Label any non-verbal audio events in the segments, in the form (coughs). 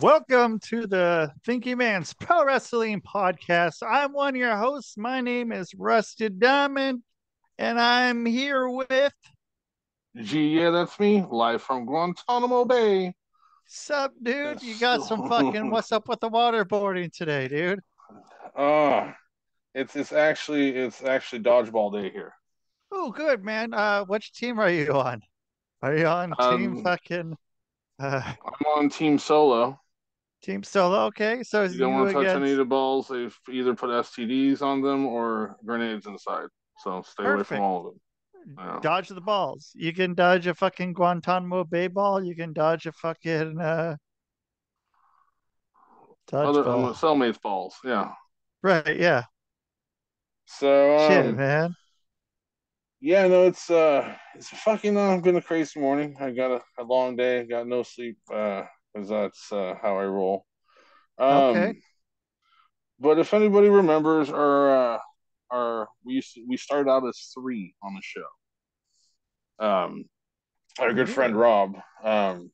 Welcome to the Thinking Man's Pro Wrestling Podcast. I'm one of your hosts. My name is Rusty Diamond, and I'm here with G, yeah, that's me, live from Guantanamo Bay. Sup, dude? You got some fucking (laughs) what's up with the waterboarding today, dude? Uh it's it's actually it's actually dodgeball day here. Oh, good man. Uh, which team are you on? Are you on team Um, fucking uh I'm on team solo. Team solo? Okay, so You don't you want to touch any of the balls. They've either put STDs on them or grenades inside. So stay away from all of them. Yeah. dodge the balls. You can dodge a fucking Guantanamo Bay ball. You can dodge a fucking uh dodge Other ball. um, cellmates balls. Yeah. Right, yeah. So Shit, um, man. yeah, no, it's uh it's fucking uh, been a crazy morning. I got a, a long day, got no sleep, uh, because that's uh how I roll. Um Okay. But if anybody remembers, our uh, our we used to, we started out as three on the show. Um, our good friend. Rob. Um,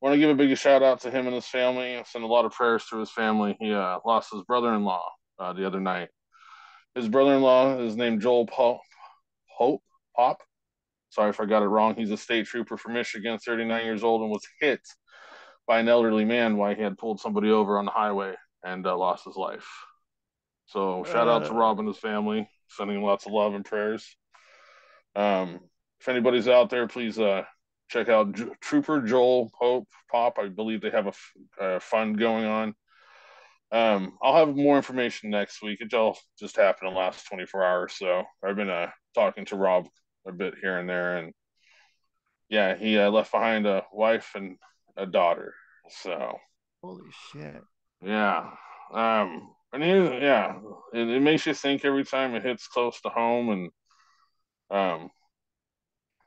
want to give a big shout out to him and his family. Send a lot of prayers to his family. He uh, lost his brother-in-law uh, the other night. His brother-in-law is named Joel Pope. Hope Popp. Sorry if I got it wrong. He's a state trooper from Michigan, 39 years old, and was hit by an elderly man while he had pulled somebody over on the highway and uh, lost his life. So shout out to Uh, Rob and his family, sending lots of love and prayers. Um, if anybody's out there, please uh, check out J- Trooper Joel Pope Popp. I believe they have a, f- a fund going on. Um, I'll have more information next week. It all just happened in the last 24 hours. So I've been uh, talking to Rob a bit here and there, and yeah, he uh, left behind a wife and a daughter. So holy shit. Yeah. Um, and it, yeah, it, it makes you think every time it hits close to home, and um,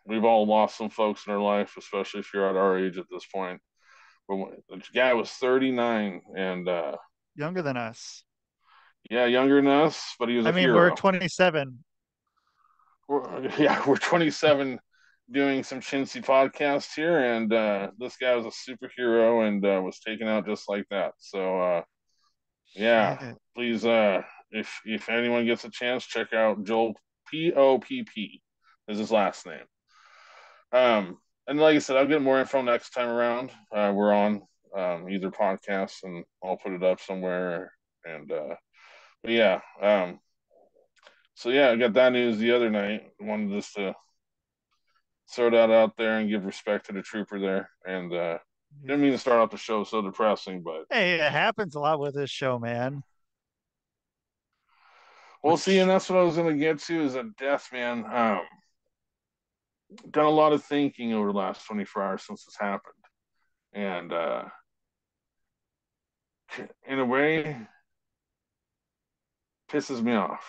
we've all lost some folks in our life, especially if you're at our age at this point. But the guy was 39, and uh, Younger than us. yeah, younger than us, but he was I mean, hero. we're 27. We're- (laughs) yeah, we're 27 doing some chintzy podcast here, and uh, this guy was a superhero and uh, was taken out just like that. So, uh, Yeah. Please uh if if anyone gets a chance check out joel p-o-p-p is his last name um and like i said i'll get more info next time around uh we're on um either podcast and i'll put it up somewhere and uh but yeah um so yeah i got that news the other night wanted just to throw that out there and give respect to the trooper there and uh didn't mean to start off the show so depressing but Hey, it happens a lot with this show, man. Well, see, and that's what I was going to get to is that death, man. Um, done a lot of thinking over the last 24 hours since this happened. And uh, in a way, pisses me off.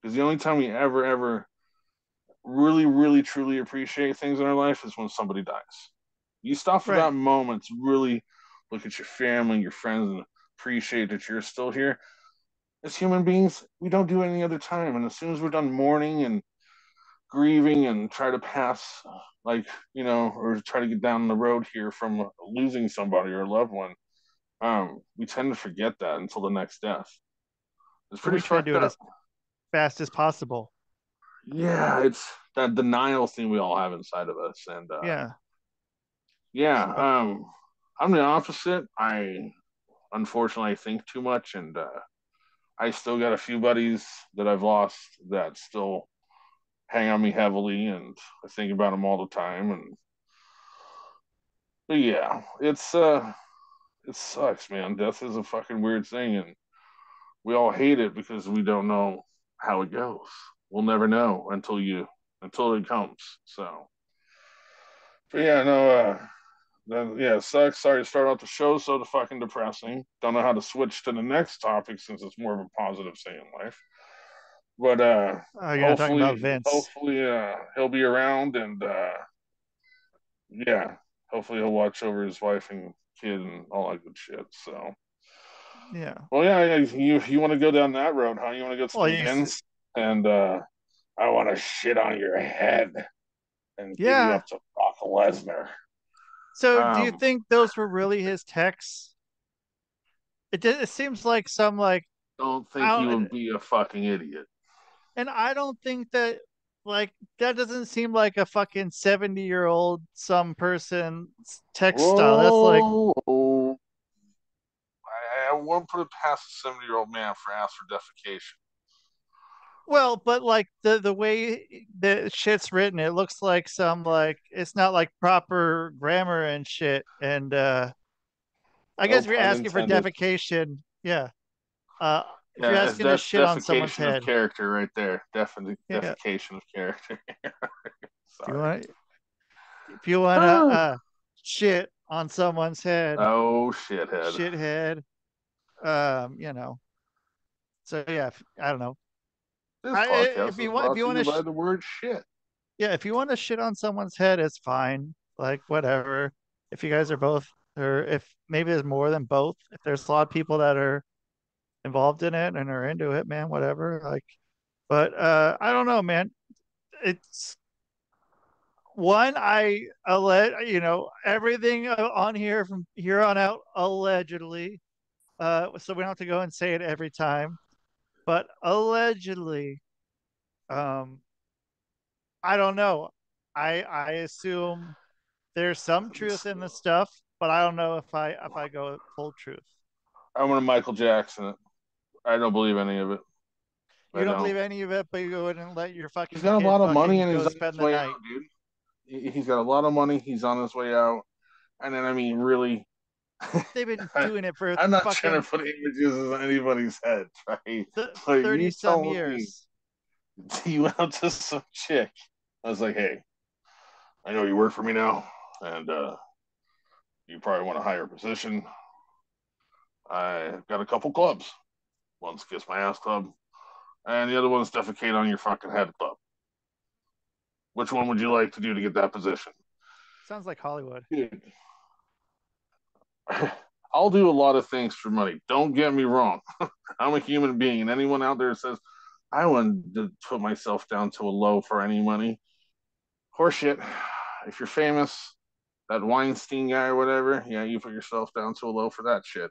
Because the only time we ever, ever really, really, truly appreciate things in our life is when somebody dies. You stop for Right. that moment to really look at your family, your friends, and appreciate that you're still here. As human beings, we don't do it any other time. And as soon as we're done mourning and grieving and try to pass, like, you know, or try to get down the road here from losing somebody or a loved one, um, we tend to forget that until the next death. It's pretty we try to do it up. as fast as possible. Yeah, it's that denial thing we all have inside of us. And uh, Yeah. yeah, um, I'm the opposite. I unfortunately think too much, and uh, I still got a few buddies that I've lost that still hang on me heavily, and I think about them all the time. And but yeah, it's uh, it sucks, man. Death is a fucking weird thing, and we all hate it because we don't know how it goes. We'll never know until you until it comes. So, but yeah, no, uh, then yeah, sucks. Sorry to start out the show so fucking depressing. Don't know how to switch to the next topic since it's more of a positive thing in life. But uh, Oh, you're not talking hopefully, about Vince. hopefully, uh, he'll be around, and uh, yeah, hopefully he'll watch over his wife and kid and all that good shit. So, Yeah. well, yeah, yeah you you want to go down that road, huh? You want to go to Well, the you- Vince, and uh, I want to shit on your head and give Yeah. you up to Brock Lesnar. So, um, do you um, think those were really his texts? It did, it seems like some like. Don't think you would be a fucking idiot. And I don't think that like that doesn't seem like a fucking 70 year old some person text Whoa. style. That's like I, I won't put it past a 70 year old man for ask for defecation. Well, but like the the way the shit's written, it looks like some like it's not like proper grammar and shit. And uh I guess if you're asking intended. for defecation, yeah. Uh if yeah, you're asking to shit on someone's head. character right there. Definitely yeah. defecation of character. (laughs) if you want if you want to oh. uh, shit on someone's head. Oh shithead. Shithead. Um, you know. So yeah, I don't know. This I, if you want, if you want to, sh- the word shit. Yeah, if you want to shit on someone's head, it's fine. Like whatever. If you guys are both, or if maybe there's more than both. If there's a lot of people that are involved in it and are into it, man, whatever. Like, but uh, I don't know, man. It's one I alleged, you know, everything on here from here on out allegedly. Uh, so we don't have to go and say it every time but allegedly, um, I don't know. I I assume there's some truth in the stuff, but I don't know if I if I go full truth. I'm gonna Michael Jackson it. I don't believe any of it. You don't, don't, believe any of it, but you wouldn't let your fucking. He's got a lot of money and he's on his way out, dude. He's got a lot of money. He's on his way out, and then I mean, really, They've been (laughs) doing it for. I'm not fucking, trying to put images in anybody's head, (laughs) right? Th- Thirty some years. Me, (laughs) you went out to some chick. I was like, hey, I know you work for me now, and uh, you probably want a higher position. I got a couple clubs. One's kiss my ass club, and the other one's defecate on your fucking head club. Which one would you like to do to get that position? Sounds like Hollywood. Dude, (laughs) I'll do a lot of things for money. Don't get me wrong. (laughs) I'm a human being, and anyone out there says I wouldn't put myself down to a low for any money, horseshit. If you're famous, that Weinstein guy or whatever, yeah, you put yourself down to a low for that shit,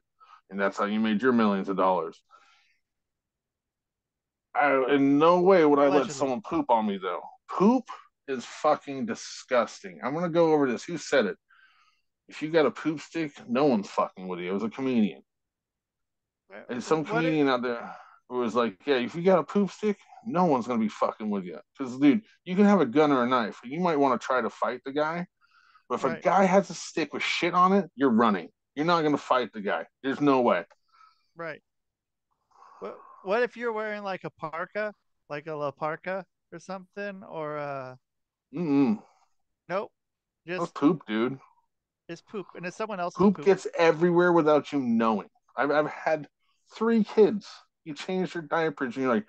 and that's how you made your millions of dollars. I, in no way would I Allegedly. let someone poop on me though. Poop is fucking disgusting. I'm gonna go over this. Who said it? If you got a poop stick, no one's fucking with you. It was a comedian. And some comedian out there who was like, Yeah, if you got a poop stick, no one's gonna be fucking with you. Because dude, you can have a gun or a knife. You might want to try to fight the guy. But if right. a guy has a stick with shit on it, you're running. You're not gonna fight the guy. There's no way. Right. What what if you're wearing like a parka, like a la parka or something? Or uh Mm Nope. Just That's poop, dude is poop, and it's someone else's poop, poop. gets everywhere without you knowing. I've I've had three kids. You change their diapers, and you're like,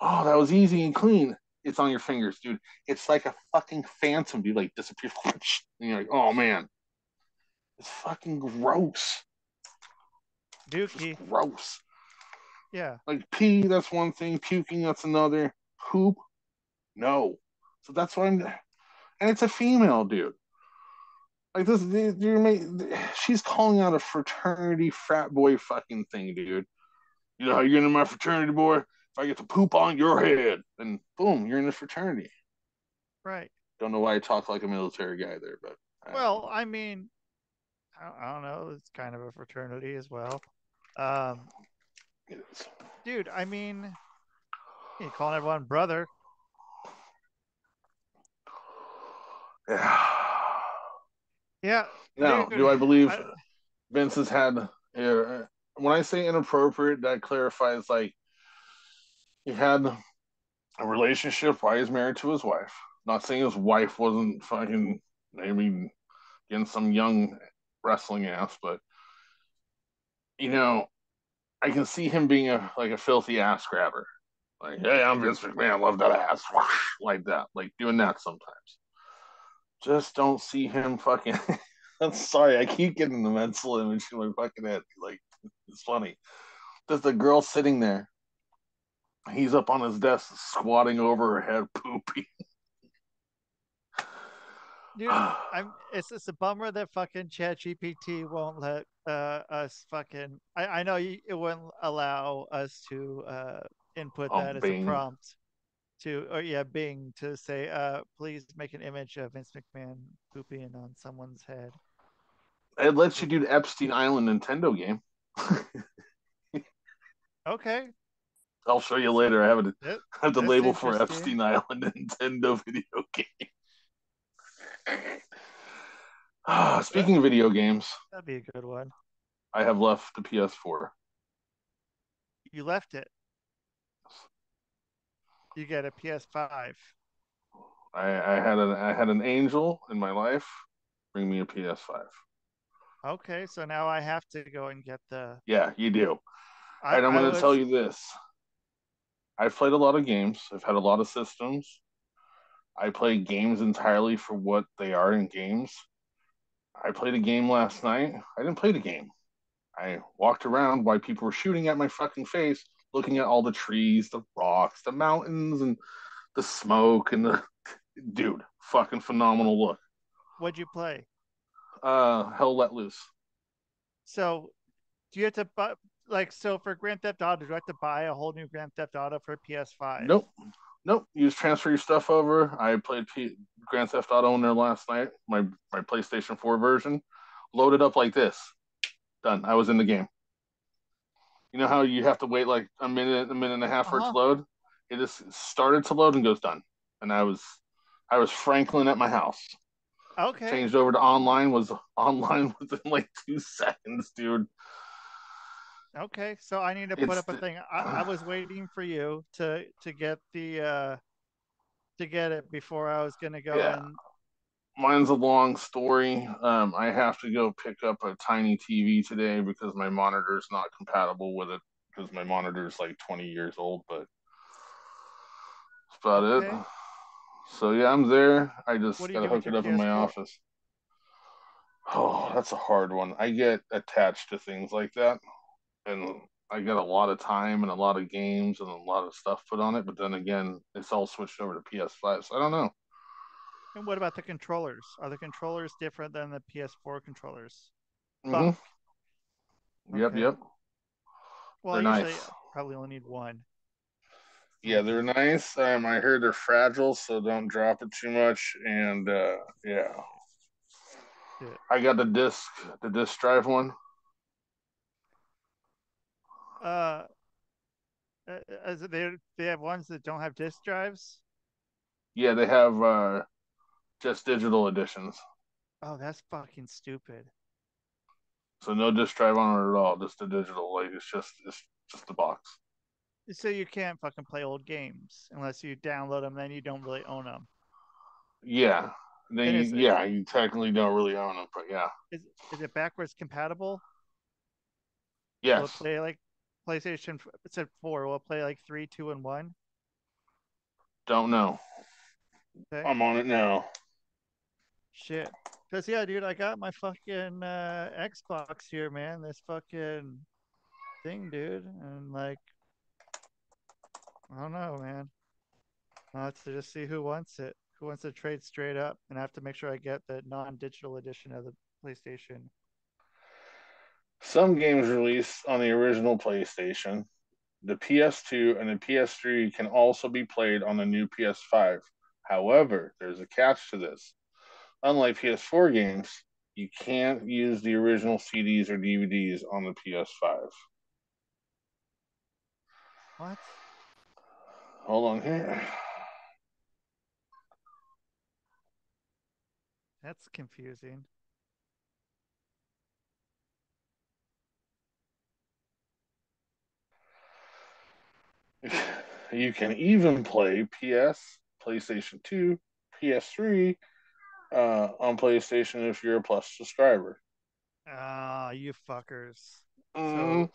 oh, that was easy and clean. It's on your fingers, dude. It's like a fucking phantom, dude. Like disappears, (laughs) and you're like, oh man, it's fucking gross. Dookie. gross. Yeah. Like pee, that's one thing. Puking, that's another. Poop, no. So that's why I'm. And it's a female, dude. Like this, you she's calling out a fraternity frat boy fucking thing, dude. You know how you're in my fraternity, boy? If I get to poop on your head, then boom, you're in the fraternity. Right. Don't know why I talk like a military guy there, but. I well, I mean, I don't know. It's kind of a fraternity as well. Um, it is. Dude, I mean, you calling everyone brother. Yeah. Yeah. Now, do I believe I, Vince has had? When I say inappropriate, that clarifies like he had a relationship while he's married to his wife. Not saying his wife wasn't fucking maybe getting some young wrestling ass, but you know, I can see him being a like a filthy ass grabber. Like, hey, I'm Vince McMahon, I love that ass, (laughs) like that, like doing that sometimes just don't see him fucking. (laughs) I'm sorry, I keep getting the mental image in my fucking head. Like it's funny. There's the girl sitting there. He's up on his desk, squatting over her head, (laughs) pooping. dude, (sighs) I'm. It's just a bummer that fucking Chat GPT won't let uh, us fucking. I I know you, it wouldn't allow us to uh, input Oh, that as a prompt to, or yeah, Bing to say, uh, please make an image of Vince McMahon pooping on someone's head. It lets you do the Epstein Island Nintendo game. (laughs) Okay, I'll show you later. I have, that, (laughs) I have the That's label for. Epstein Island (laughs) Nintendo video game. (sighs) Ah, Speaking of video games, that'd be a good one. I have left the PS4. You left it. You get a PS5. I, I had an I had an angel in my life bring me a PS5. Okay, so now I have to go and get the. Yeah, you do. I, and I'm going to tell you this. I've played a lot of games. I've had a lot of systems. I play games entirely for what they are in games. I played a game last night. I didn't play the game. I walked around while people were shooting at my fucking face, looking at all the trees, the rocks, the mountains, and the smoke and the dude, fucking phenomenal look. What'd you play? Uh, hell let loose. So, do you have to buy like so for Grand Theft Auto? Do you have to buy a whole new Grand Theft Auto for PS5? Nope. Nope. You just transfer your stuff over. I played P- Grand Theft Auto in there last night, my, my PlayStation 4 version. Loaded up like this. Done. I was in the game. You know how you have to wait like a minute, a minute and a half for it Uh-huh. to load? It just started to load and goes done. And I was I was Franklin at my house. Okay. Changed over to online, was (laughs) online within like two seconds, dude. Okay. So I need to put It's up a the- thing. I, I was waiting for you to to get the uh to get it before I was gonna go Yeah. and mine's a long story. Um, I have to go pick up a tiny TV today because my monitor's not compatible with it because my monitor's like 20 years old, but that's about Okay. it. So yeah, I'm there. I just What do you gotta hook it up in my office. Oh, that's a hard one. I get attached to things like that, and I get a lot of time and a lot of games and a lot of stuff put on it. But then again, it's all switched over to PS5, so I don't know. And what about the controllers? Are the controllers different than the PS4 controllers? Mhm. Fuck. Yep, Okay. yep. Well, They're usually nice. I probably only need one. Yeah, they're nice. Um, I heard they're fragile, so don't drop it too much. And uh, yeah, Yeah. I got the disc, the disc drive one. Uh, uh, as they they have ones that don't have disk drives. Yeah, they have uh, just digital editions, Oh, that's fucking stupid. so no disc drive on it at all. Just the digital, like it's just it's just the box. So you can't fucking play old games unless you download them. Then you don't really own them. Yeah, then you, it's- yeah, you technically don't really own them, but yeah, Is is it backwards compatible? Yes, play like PlayStation? It said four. Will it play like three, two, and one? don't know. Okay. I'm on it now. Shit. Cause yeah, dude, I got my fucking uh, Xbox here, man. This fucking thing, dude, and like, I don't know, man. I'll have to just see who wants it. Who wants to trade straight up, and I have to make sure I get the non-digital edition of the PlayStation. Some games released on the original PlayStation, the PS2 and the PS3 can also be played on the new PS5. However, there's a catch to this. Unlike PS4 games, you can't use the original CDs or DVDs on the PS5. What? Hold on here. That's confusing. (sighs) You can even play PS, PlayStation 2, PS3 uh, on PlayStation if you're a Plus subscriber. Ah, you fuckers. Mm,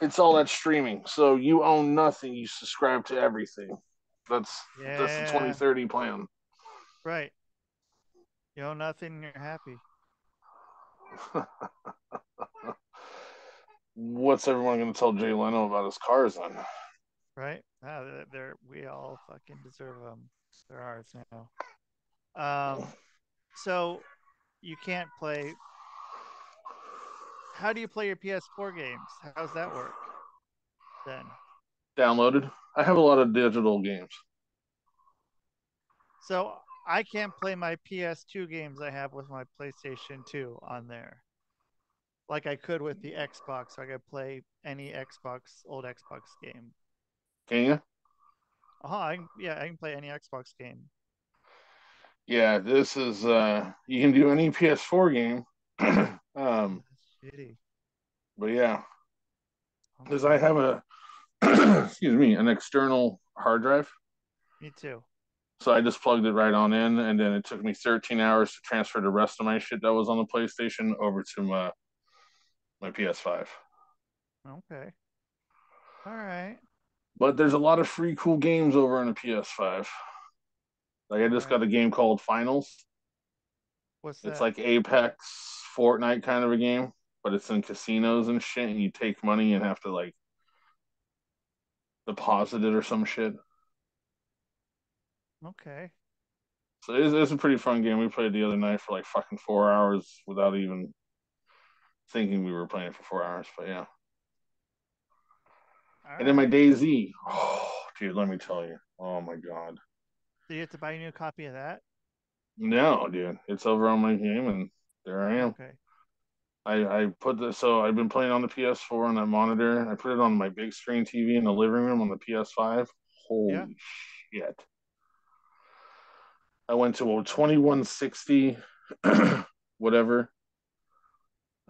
it's all that streaming. So you own nothing. You subscribe to everything. That's that's the 2030 plan. Right. You own nothing, you're happy. (laughs) What's everyone going to tell Jay Leno about his cars then? right? Ah, they're, they're we all fucking deserve them. They're ours now. Um, so you can't play. How do you play your PS4 games? How does that work? Then Downloaded. I have a lot of digital games. So I can't play my PS2 games I have with my PlayStation 2 on there. Like I could with the Xbox. I could play any Xbox, old Xbox game. Can you? Uh huh. I, yeah, I can play any Xbox game. Yeah, this is uh you can do any PS4 game. (clears throat) um shitty. but yeah, because I have a (clears throat) excuse me, an external hard drive. Me too. So I just plugged it right on in, and then it took me 13 hours to transfer the rest of my shit that was on the PlayStation over to my my PS5. Okay. All right. But there's a lot of free cool games over on the PS5. Like I just got a um, game called Finals. What's that? It's like Apex, Fortnite kind of a game, but it's in casinos and shit, and you take money and have to like deposit it or some shit. okay. So it's, it's a pretty fun game. We played the other night for like fucking four hours without even thinking we were playing for four hours. But yeah. All And then my right. Daisy. Oh, dude, let me tell you. Oh my god. Do you have to buy a new copy of that? No, dude. It's over on my game and there I am. Okay. I, I put this so I've been playing on the PS4 on that monitor. I put it on my big screen TV in the living room on the PS5. Holy Yeah. shit. I went to a 2160 (clears throat) whatever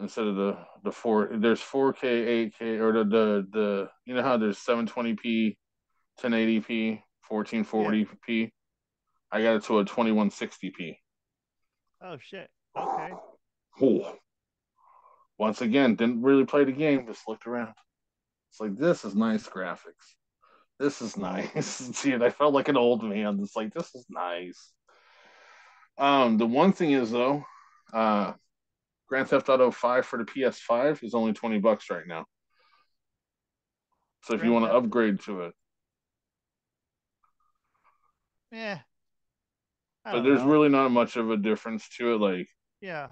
instead of the the four there's 4K, 8K or the the, the you know how there's 720p, 1080p, 1440p. I got it to a 2160p. Oh shit. Okay. Oh. Once again, didn't really play the game, just looked around. It's like this is nice graphics. This is nice. (laughs) Dude, I felt like an old man. It's like this is nice. Um, the one thing is though, uh Grand Theft Auto 5 for the PS5 is only 20 bucks right now. So if you want to upgrade to it, Yeah. But there's know. really not much of a difference to it. Like Yeah.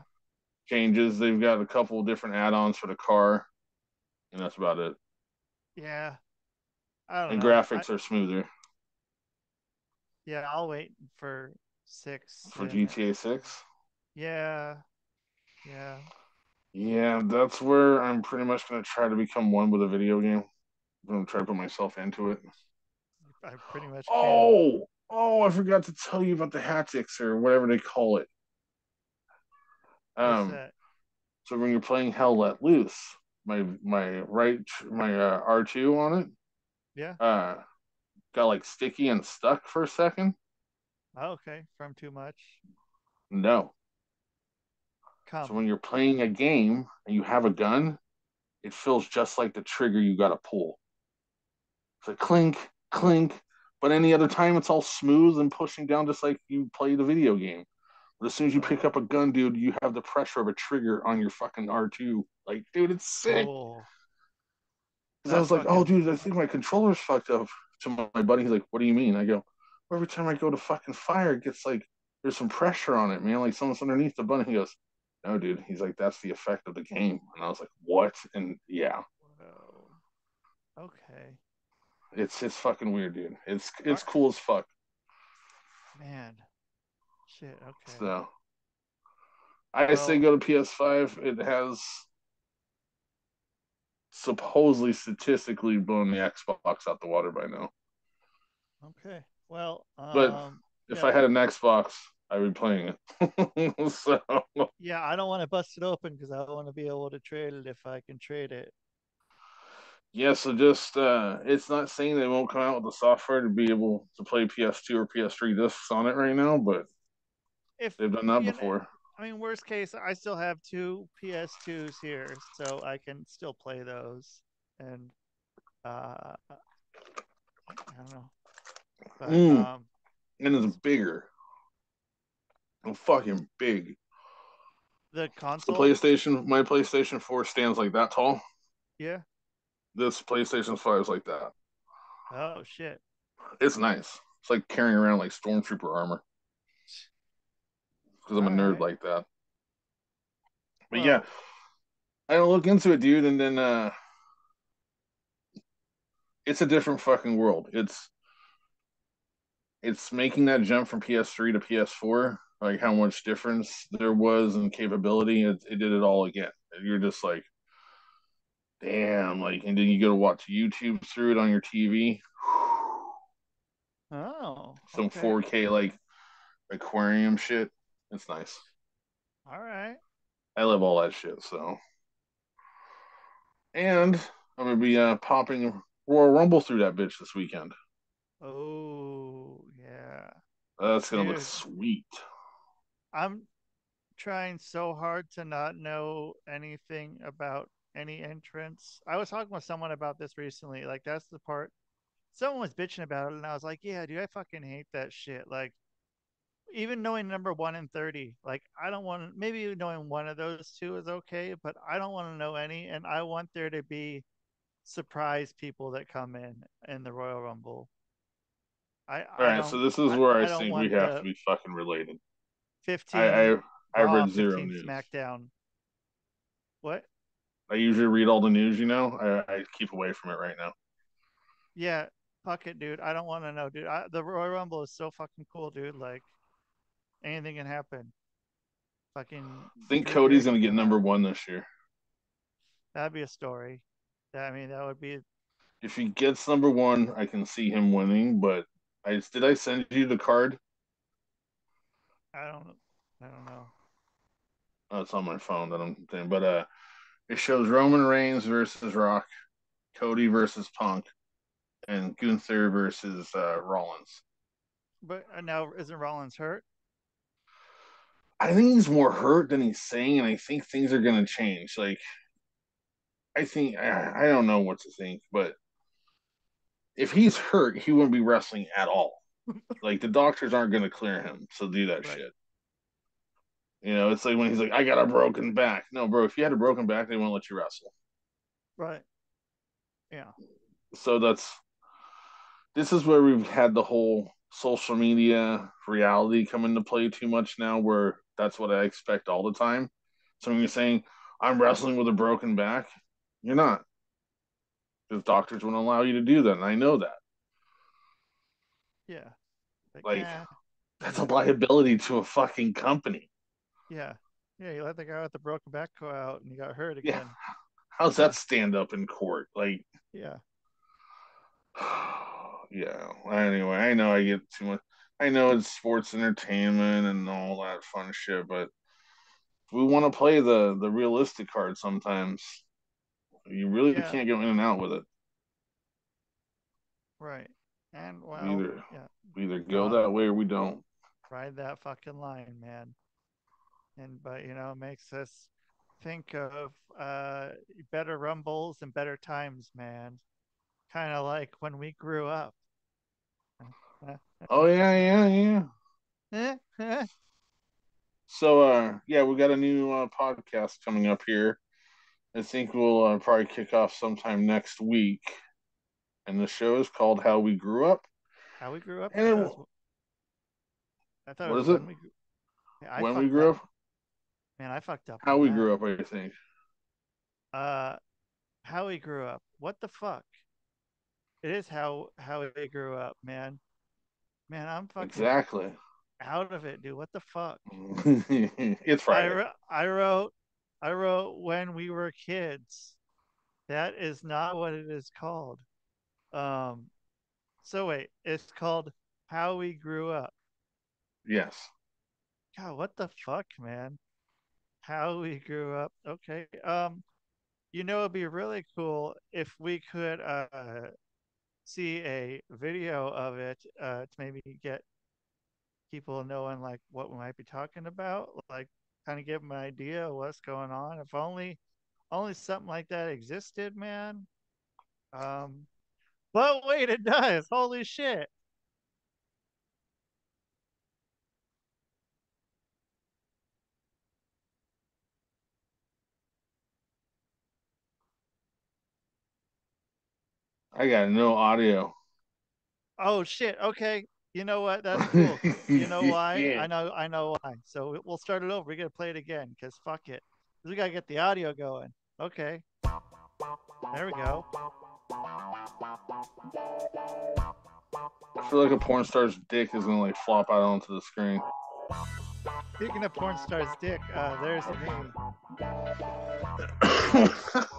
changes, they've got a couple different add-ons for the car, and that's about it. Yeah. I don't And know. graphics I- are smoother yeah, I'll wait for six. for GTA 6. Yeah. Yeah. Yeah, that's where I'm pretty much going to try to become one with a video game. I'm going to try to put myself into it. I pretty much can. Oh, oh, I forgot to tell you about the haptics or whatever they call it. Um, so when you're playing Hell Let Loose, my my right my uh, R2 on it, Yeah. uh, got like sticky and stuck for a second. Oh, okay. From too much. No, Come. so when you're playing a game and you have a gun, it feels just like the trigger you got to pull. It's a clink, clink. But any other time, it's all smooth and pushing down, just like you play the video game. But as soon as you pick up a gun, dude, you have the pressure of a trigger on your fucking R2. Like, dude, it's sick. Oh. Because I was like, oh, dude, I think my controller's fucked up. To my, buddy, he's like, what do you mean? I go, well, every time I go to fucking fire, it gets like, there's some pressure on it, man. Like someone's underneath the button. He goes, no, dude. He's like, that's the effect of the game. And I was like, what? And yeah, Whoa. Okay. It's it's fucking weird, dude. It's it's cool as fuck. Man. Shit. Okay. So I say go to PS5. It has supposedly statistically blown the Xbox out the water by now. Okay. Well, But- um, If Yeah. I had an Xbox, I would be playing it. (laughs) so yeah, I don't want to bust it open because I want to be able to trade it if I can trade it. Yeah, so just uh it's not saying they won't come out with the software to be able to play PS2 or PS3 discs on it right now, but If they've done that know, before. I mean, worst case, I still have two PS2s here, so I can still play those. And uh, I don't know, but Mm. um, And it's bigger. I'm fucking big. the console, The PlayStation, my PlayStation 4 stands like that tall. yeah. This PlayStation 5 is like that. Oh shit. It's nice. It's like carrying around like stormtrooper armor. because I'm All a nerd right. like that. But yeah, I don't look into it, dude, and then uh it's a different fucking world. It's it's making that jump from PS3 to PS4, like how much difference there was in capability. It, it did it all again. And you're just like, damn, like, and then you go to watch YouTube through it on your TV. (sighs) oh, Some okay. 4K like aquarium shit. It's nice. All right. I love all that shit. So, and I'm gonna be uh, popping Royal Rumble through that bitch this weekend. Oh, yeah. That's gonna look sweet. I'm trying so hard to not know anything about any entrance. I was talking with someone about this recently. Like, that's the part. Someone was bitching about it, and I was like, yeah, dude, I fucking hate that shit. Like, even knowing number one and 30, like, I don't want maybe knowing one of those two is okay, but I don't want to know any. And I want there to be surprise people that come in in the Royal Rumble. I All I right, so this is where I I don't think we have to be fucking related. 15 I I Raw, read zero news. SmackDown. What? I usually read all the news, you know. I, I keep away from it right now. Yeah, fuck it, dude. I don't want to know, dude. I, the Royal Rumble is so fucking cool, dude. Like anything can happen. Fucking I think Cody's gonna get number one this year. That'd be a story. I mean, that would be. If he gets number one, I can see him winning. But I did I send you the card? I don't. Know I don't know. Oh, it's on my phone that I'm saying. But uh, it shows Roman Reigns versus Rock, Cody versus Punk, and Gunther versus uh, Rollins. But uh, now isn't Rollins hurt? I think he's more hurt than he's saying, and I think things are gonna change. Like I think I, I don't know what to think, but if he's hurt, he wouldn't be wrestling at all. (laughs) Like the doctors aren't gonna clear him, so do that Right. shit. You know, it's like when he's like, "I got a broken back." No, bro, if you had a broken back, they won't let you wrestle. Right. Yeah. So that's this is where we've had the whole social media reality come into play too much now, where that's what I expect all the time. So when you're saying I'm wrestling with a broken back, you're not. Because doctors wouldn't allow you to do that, and I know that. Yeah. Like, Like nah. that's a liability to a fucking company. Yeah. Yeah. You let the guy with the broken back go out, and he got hurt again. Yeah, how's that stand up in court? Like, Yeah. (sighs) yeah. Anyway, I know I get too much. I know it's sports entertainment and all that fun shit, but we want to play the the realistic card sometimes. You really Yeah. can't go in and out with it. Right. And We well, either yeah. we either go Draw that way or we don't. ride that fucking line, man. And but you know, it makes us think of uh better rumbles and better times, man. Kind of like when we grew up. Oh yeah, yeah, yeah. (laughs) So uh yeah, we got a new uh, podcast coming up here. I think we'll uh, probably kick off sometime next week. And the show is called How We Grew Up. How we grew up? And I thought it was it was is it? when we I When we grew up. Man, I fucked up How we grew up, I think. Uh how we grew up. What the fuck? It is how how we grew up, man. Man, I'm fucking Exactly. out of it, dude. What the fuck? (laughs) it's Friday. wrote, I wrote, I wrote when we were kids. That is not what it is called. Um, so wait, it's called How We Grew Up. Yes. God, what the fuck, man? How we grew up. Okay. Um, you know, it'd be really cool if we could uh see a video of it uh to maybe get people knowing like what we might be talking about, like kind of give them an idea of what's going on. If only only something like that existed, man. Um, but wait, it does. Holy shit. I got no audio. Oh shit. Okay. You know what? That's (laughs) cool. You know why? yeah. I know. I know why. So we'll start it over. We gotta play it again because fuck it. We gotta get the audio going. Okay. There we go. I feel like a porn star's dick is gonna like flop out onto the screen. Speaking of porn star's dick, uh, there's me. (coughs)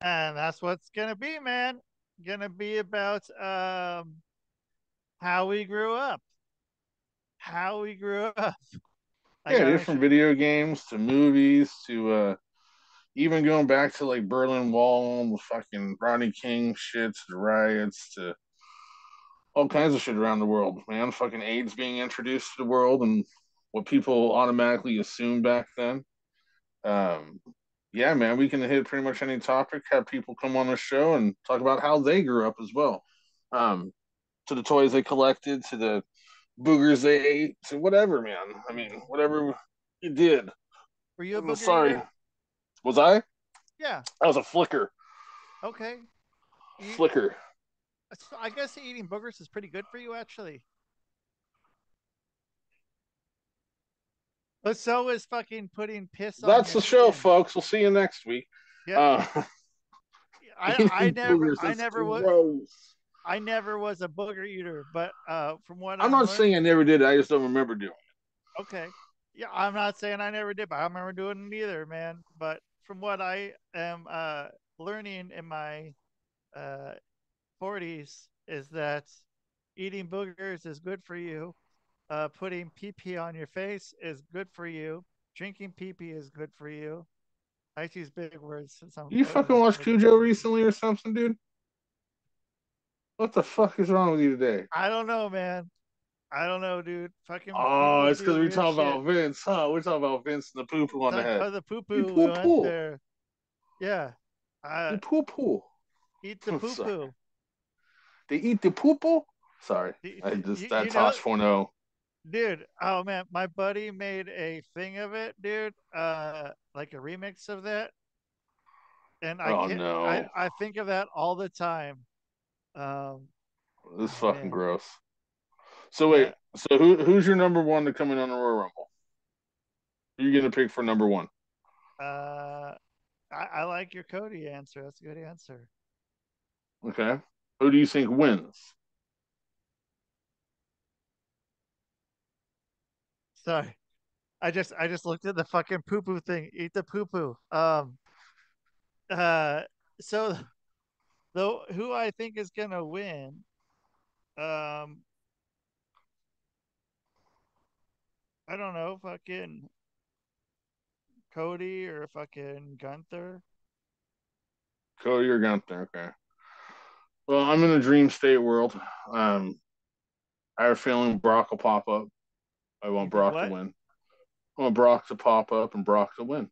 And that's what's gonna be, man. Gonna be about um how we grew up. How we grew up. (laughs) I yeah, different video games to movies to uh even going back to like Berlin Wall and the fucking Rodney King shit to the riots to all kinds of shit around the world, man. Fucking AIDS being introduced to the world and what people automatically assumed back then. Um, yeah, man, we can hit pretty much any topic, have people come on the show and talk about how they grew up as well. Um, to the toys they collected, to the boogers they ate, to whatever, man. I mean, whatever you did. Were you a I'm booger sorry. eater? Was I? Yeah. I was a flicker. Okay. Flicker. I guess eating boogers is pretty good for you, actually. But so is fucking putting piss on. That's the show, skin. folks. We'll see you next week. Yeah. Uh, I, (laughs) I never, I never was. I never was a booger eater. But uh, from what I'm I'm not learning- saying I never did. it, I just don't remember doing. it. Okay. Yeah, I'm not saying I never did, but I don't remember doing it either, man. But from what I am uh, learning in my uh, 40s is that eating boogers is good for you. Uh, putting pee pee on your face is good for you. Drinking pee pee is good for you. I use big words. You fucking watched Cujo recently or something, dude? What the fuck is wrong with you today? I don't know, man. I don't know, dude. Fucking. Oh, it's because we're talking shit. about Vince, huh? We're talking about Vince and the poo poo on the head. the poo poo. poo-poo. there. Yeah. Uh, The poo poo. eat the (laughs) poo poo. They eat the poo poo? Sorry. You- I just you- that you know- Tosh 4.0. Dude, oh man, my buddy made a thing of it, dude. Uh, like a remix of that, and I Oh, no. I, I think of that all the time. Um, This is Oh, fucking man. gross. So wait, Yeah. so who who's your number one to come in on the Royal Rumble? Who you gonna pick for number one? uh, I, I like your Cody answer. That's a good answer. Okay. Who do you think wins? Sorry, I just I just looked at the fucking poo poo thing. Eat the poo poo. Um, uh, so though who I think is gonna win, um, I don't know, fucking Cody or fucking Gunther. Cody or Gunther? Okay. Well, I'm in a dream state world. Um, I have a feeling Brock will pop up. I want Brock what? to win. I want Brock to pop up and Brock to win.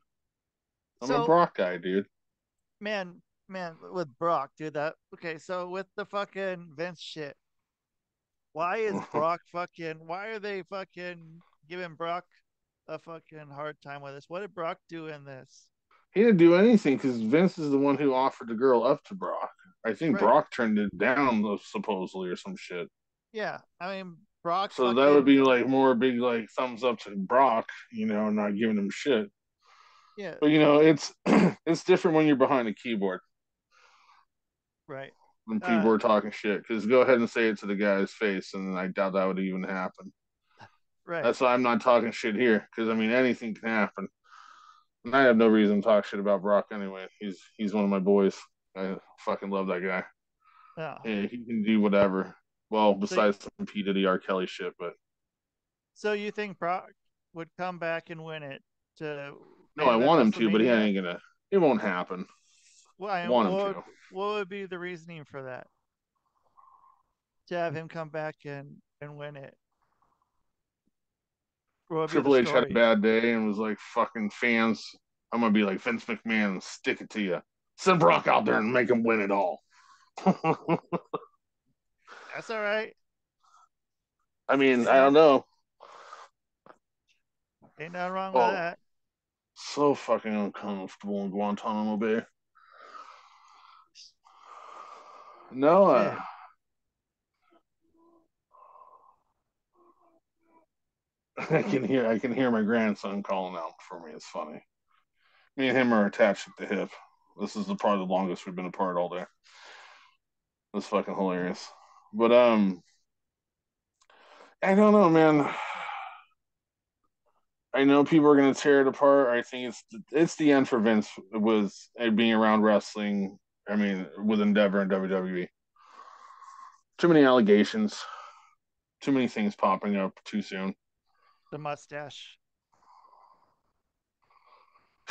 I'm So- a Brock guy, dude. Man, man, with Brock, dude. That okay. So with the fucking Vince shit, why is (laughs) Brock fucking? Why are they fucking giving Brock a fucking hard time with this? What did Brock do in this? He didn't do anything because Vince is the one who offered the girl up to Brock. I think Right. Brock turned it down supposedly or some shit. Yeah, I mean Brock. So that would be like more big like thumbs up to Brock, you know, not giving him shit. yeah, But you know, it's (clears throat) it's different when you're behind a keyboard right. when Uh, people are talking shit. Because go ahead and say it to the guy's face, and I doubt that would even happen. Right. That's why I'm not talking shit here. Because I mean, anything can happen. And I have no reason to talk shit about Brock anyway. He's he's one of my boys. I fucking love that guy. yeah. Yeah, he can do whatever. Well, besides some P Diddy R Kelly shit, but So you think Brock would come back and win it to? no, I want him to, but he ain't gonna. It won't happen. Well, I want him what, to. what would be the reasoning for that? To have him come back and and win it. What would be the Triple H had a bad day and was like, "Fucking fans, I'm gonna be like Vince McMahon, and stick it to you." Send Brock out there and make him win it all. (laughs) That's all right. I mean, I don't know. Ain't nothing wrong with Oh. that. So fucking uncomfortable in Guantanamo Bay. No, uh, Shit. (laughs) I can hear I can hear my grandson calling out for me. It's funny. Me and him are attached at the hip. This is the probably the longest we've been apart all day. That's fucking hilarious. But um I don't know, man. I know people are gonna tear it apart. I think it's it's the end for Vince was being around wrestling. I mean, with Endeavor and WWE. Too many allegations. Too many things popping up too soon. The mustache.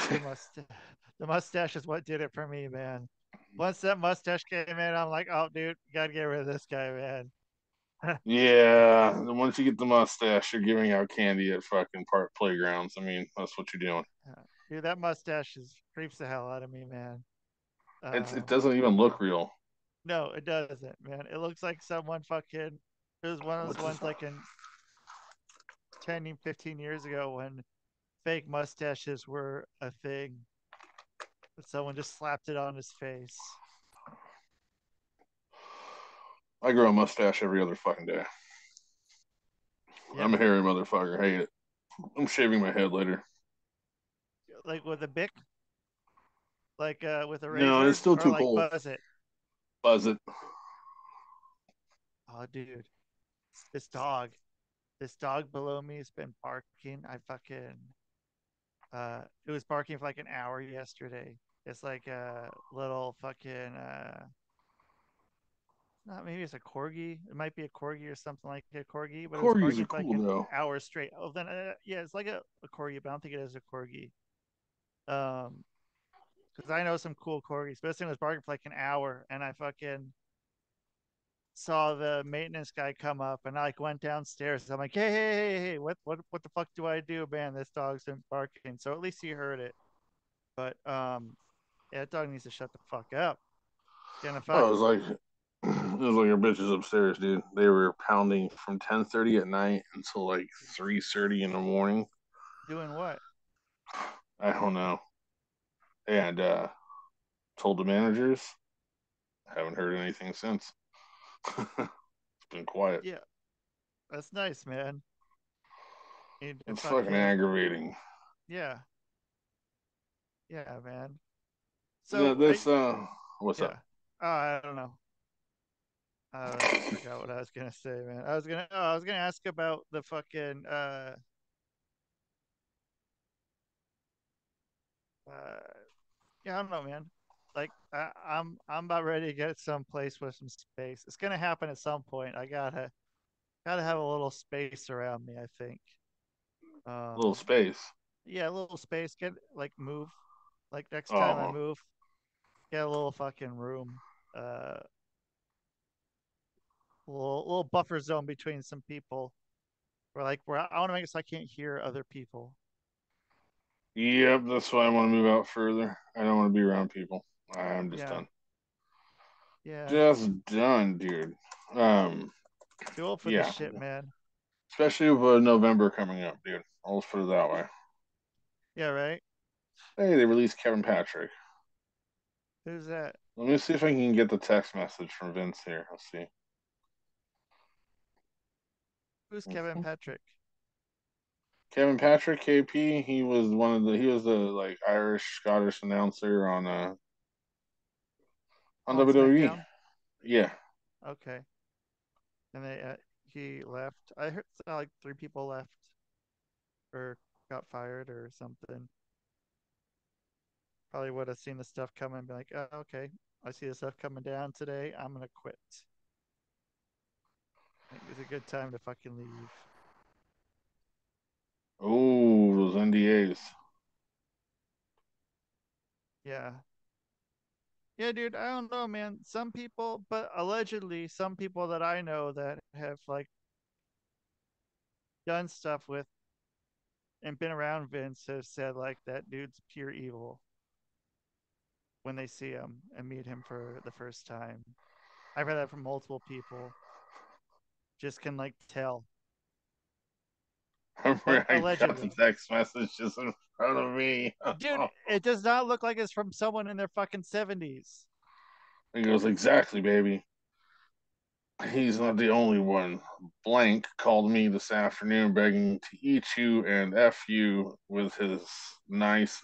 The mustache. The mustache is what did it for me, man. Once that mustache came in, I'm like, oh, dude, gotta get rid of this guy, man. (laughs) Yeah, once you get the mustache, you're giving out candy at fucking park playgrounds. I mean, that's what you're doing. Dude, that mustache is creeps the hell out of me, man. It's Um, it doesn't even look real. No, it doesn't, man. It looks like someone fucking. It was one of those the ones like in 10, 15 years ago when fake mustaches were a thing. Someone just slapped it on his face. I grow a mustache every other fucking day. Yeah, I'm a hairy motherfucker. Hate it. I'm shaving my head later. like with a bic, like uh, with a razor. No, it's still too like cold. Buzz it. Buzz it. Oh, dude, this dog, this dog below me has been barking. I fucking, uh, it was barking for like an hour yesterday. It's like a little fucking, uh, not maybe it's a corgi. It might be a corgi or something like a corgi. But Corgis barking are for like cool, an though. hour straight. Oh, then uh, yeah, it's like a, a corgi, but I don't think it is a corgi. Um, because I know some cool corgis. But this thing was barking for like an hour, and I fucking saw the maintenance guy come up, and I like went downstairs. I'm like, hey, hey, hey, hey, what, what, what the fuck do I do, man? This dog's been barking. So at least he heard it. But um, yeah, that dog needs to shut the fuck up. It's gonna fuck. Oh, it was like (clears throat) it was like your bitches upstairs, dude. They were pounding from 10:30 at night until like 3:30 in the morning. Doing what? I don't know. And uh told the managers. Haven't heard anything since. (laughs) it's been quiet. Yeah, that's nice, man. It's fucking aggravating. Yeah. Yeah, man. So So this I- uh what's yeah. up? Oh, I don't know. I forgot what I was gonna say, man. I was gonna oh, I was gonna ask about the fucking uh uh yeah, I don't know, man. Like I, I'm I'm about ready to get someplace with some space. It's gonna happen at some point. I gotta gotta have a little space around me, I think. Um, A little space. yeah, a little space. Get like move. Like next time I Oh. move, get a little fucking room. Uh, little little buffer zone between some people. We're like where I, want to make it so I can't hear other people. Yep, that's why I want to move out further. I don't want to be around people. I'm just Yeah. done. Yeah, Just done, dude. Um, too old for yeah. this shit, man. especially with November coming up, dude. I'll just put it that way. Yeah, right. Hey, they released Kevin Patrick. Who's that? Let me see if I can get the text message from Vince here. Let's see. Who's Kevin Patrick? Kevin Patrick, KP. He was one of the. He was the like Irish Scottish announcer on uh on On WWE. SmackDown? Yeah, Okay. And they uh, he left. I heard uh, like three people left, or got fired or something. Probably would have seen the stuff coming, and be like, oh, okay, I see the stuff coming down today. I'm gonna quit. It's a good time to fucking leave. Oh, those NDAs. Yeah. Yeah, dude, I don't know, man. Some people, but allegedly, some people that I know that have like done stuff with and been around Vince have said like that dude's pure evil. When they see him and meet him for the first time. I've heard that from multiple people. Just can like tell. (laughs) I got the text messages in front of me. (laughs) Dude, it does not look like it's from someone in their fucking 70s. He goes, Exactly, baby. He's not the only one. Blank called me this afternoon begging to eat you and F you with his nice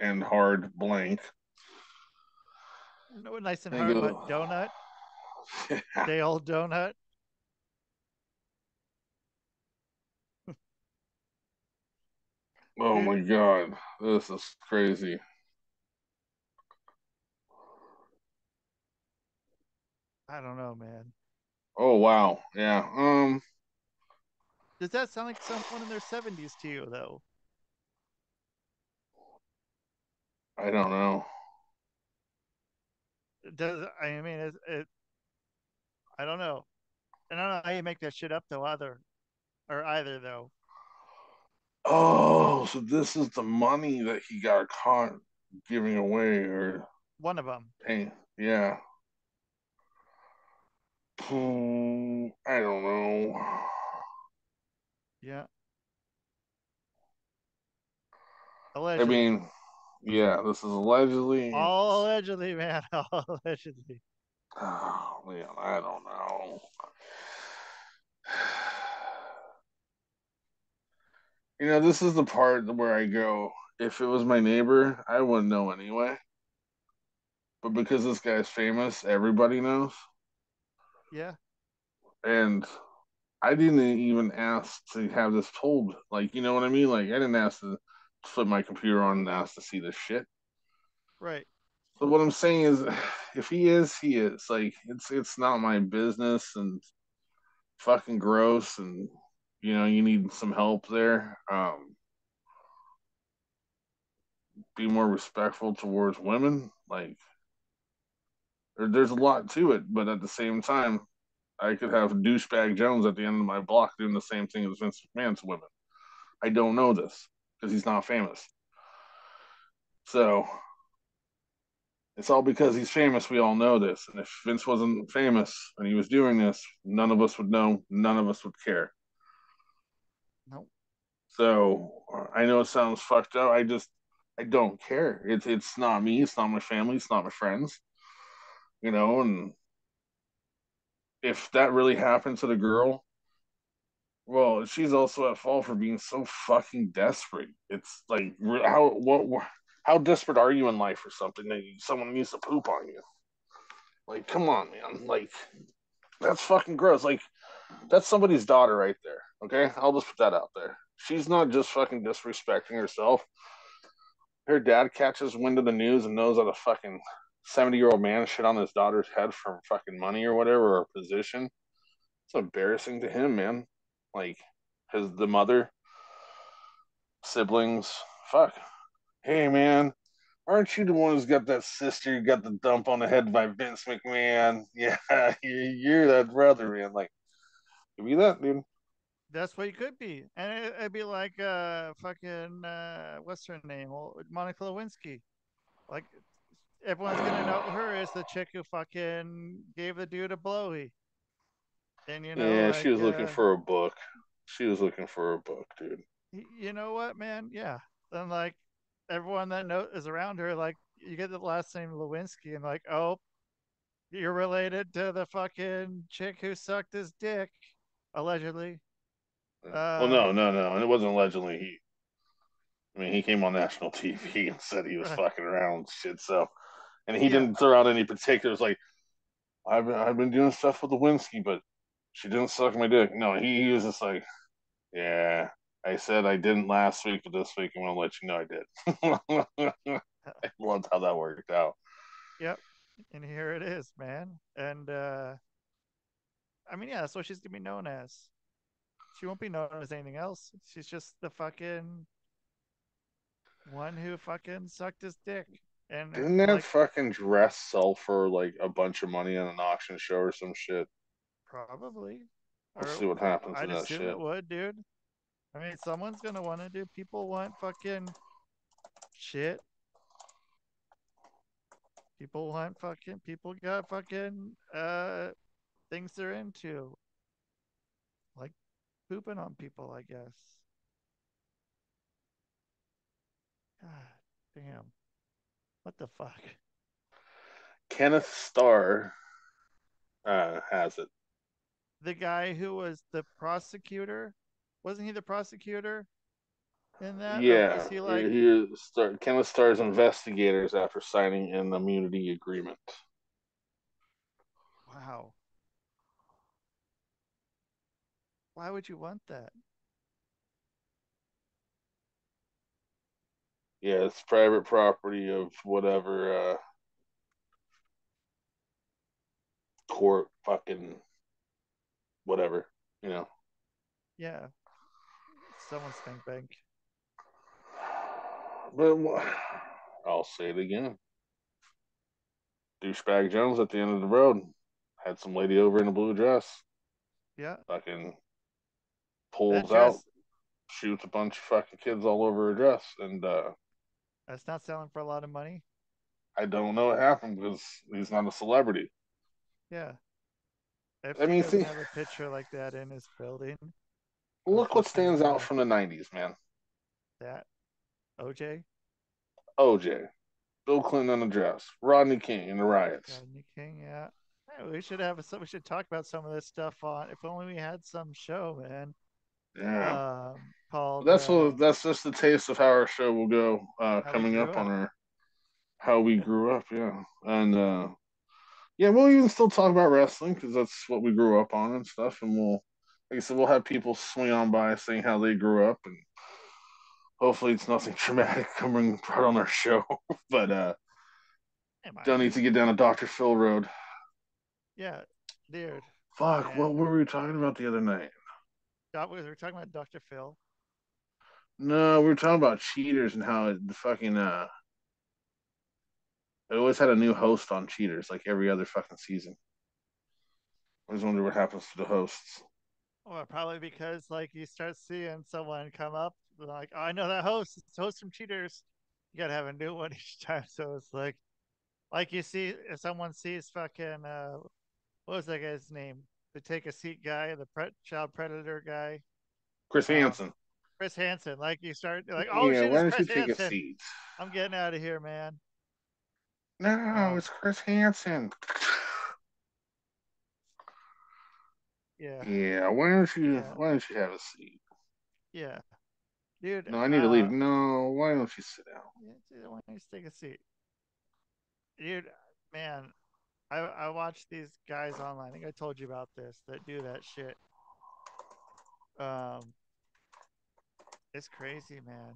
and hard blank. No, nice and hard goes, donut. Yeah. Day old donut. oh my god, this is crazy. I don't know, man. Oh wow, yeah. Um, does that sound like someone in their seventies to you, though? I don't know. Does I mean it, it? I don't know. I don't know how you make that shit up though. Either or either though. Oh, so this is the money that he got caught giving away, or one of them. Paying, yeah. I don't know. Yeah. Allegedly. I mean, yeah, this is allegedly. All allegedly, man. (laughs) All allegedly. Oh man, I don't know. (sighs) You know, this is the part where I go, if it was my neighbor, I wouldn't know anyway. But because this guy's famous, everybody knows. Yeah. And I didn't even ask to have this told. Like, you know what I mean? Like, I didn't ask to flip my computer on and ask to see this shit. Right. So what I'm saying is, (sighs) if he is, he is. Like, it's it's not my business, and fucking gross, and you know, you need some help there. Um, be more respectful towards women. Like, there's a lot to it, but at the same time, I could have douchebag Jones at the end of my block doing the same thing as Vince McMahon to women. I don't know this because he's not famous. So it's all because he's famous. We all know this. And if Vince wasn't famous and he was doing this, none of us would know. None of us would care. Nope. So I know it sounds fucked up. I just I don't care. It's it's not me. It's not my family. It's not my friends you know, and if that really happened to the girl, well, she's also at fault for being so fucking desperate. It's like how what how desperate are you in life for something that someone needs to poop on you? Like, come on, man. Like, that's fucking gross. Like, that's somebody's daughter right there. Okay, I'll just put that out there. She's not just fucking disrespecting herself. Her dad catches wind of the news and knows that a fucking 70 year old man shit on his daughter's head for fucking money or whatever or position. It's embarrassing to him, man. Like, his the mother, siblings, fuck. Hey, man, aren't you the one who's got that sister who got the dump on the head by Vince McMahon? (laughs) Yeah, you're that brother, man. Like, me that, dude. That's what you could be, and it, would be like uh, fucking uh, what's her name, Monica Lewinsky. Like everyone's gonna know her as the chick who fucking gave the dude a blowy. And you know, yeah, like, she was uh, looking for a book. She was looking for a book, dude. You know what, man? Yeah, and like everyone that know is around her, like you get the last name Lewinsky, and like, oh, you're related to the fucking chick who sucked his dick, allegedly. Uh, well, no, no, no, and it wasn't allegedly. He, I mean, he came on national TV (laughs) and said he was right. fucking around shit. So and he yeah. didn't throw out any particulars like I've been, I've been doing stuff with Lewinsky, but she didn't suck my dick. No, he, he was just like, yeah, I said I didn't last week, but this week I'm gonna let you know I did. (laughs) I loved how that worked out. Yep, and here it is, man. And uh I mean, yeah, that's what she's gonna be known as. She won't be known as anything else. She's just the fucking one who fucking sucked his dick. And didn't that like, fucking dress sell for like a bunch of money on an auction show or some shit? Probably. Let's or, see what happens I'd that shit. It would, dude. I mean, someone's gonna want to do. People want fucking shit. People want fucking people got fucking uh things they're into. Like pooping on people, I guess. God damn. What the fuck? Kenneth Starr uh, has it. The guy who was the prosecutor, wasn't he the prosecutor in that? Yeah, he like he start Kenneth Starr's investigators after signing an immunity agreement. wow. Why would you want that? Yeah, it's private property of whatever uh, court fucking whatever, you know. Yeah. Someone spank bank. But I'll say it again. Douchebag Jones at the end of the road had some lady over in a blue dress. Yeah. Fucking pulls dress out, shoots a bunch of fucking kids all over her dress, and uh, that's not selling for a lot of money. I don't know what happened because he's not a celebrity. Yeah. If I mean, see- have a picture like that in his building, Look what stands out from the '90s, man. that OJ, OJ, Bill Clinton in a dress, Rodney King in the riots. Rodney King, yeah. Yeah, we should have some. We should talk about some of this stuff on. If only we had some show, man. Yeah. Um, called. that's uh, what that's just the taste of how our show will go uh coming grew up on our how we grew up yeah and uh yeah we'll even still talk about wrestling because that's what we grew up on and stuff and we'll like i said we'll have people swing on by saying how they grew up and hopefully it's nothing (laughs) traumatic coming right on our show (laughs) but uh don't need to get down a dr phil road Yeah, dude. fuck what were we talking about the other night we were talking about Dr. Phil. no we were talking about cheaters and how it, the fucking uh They always had a new host on Cheaters, like every other fucking season. I always wonder what happens to the hosts. Well, probably because like you start seeing someone come up, like, oh, I know that host. It's host from Cheaters. You gotta have a new one (laughs) each time. So it's like, like you see, if someone sees fucking, uh, what was that guy's name? The take a seat guy, the pre- child predator guy, Chris Uh, Hansen. Chris Hansen. Like you start like, oh yeah, shit, why don't you Chris take Hansen. a seat? I'm getting out of here, man. No, it's Chris Hansen. Yeah, Yeah, why don't you? Yeah. Why don't you have a seat? yeah, dude. No, I need to uh, leave. No, why don't you sit down? Yeah, dude, why don't you take a seat? Dude, man, I I watch these guys online. I think I told you about this that do that shit. Um, it's crazy, man.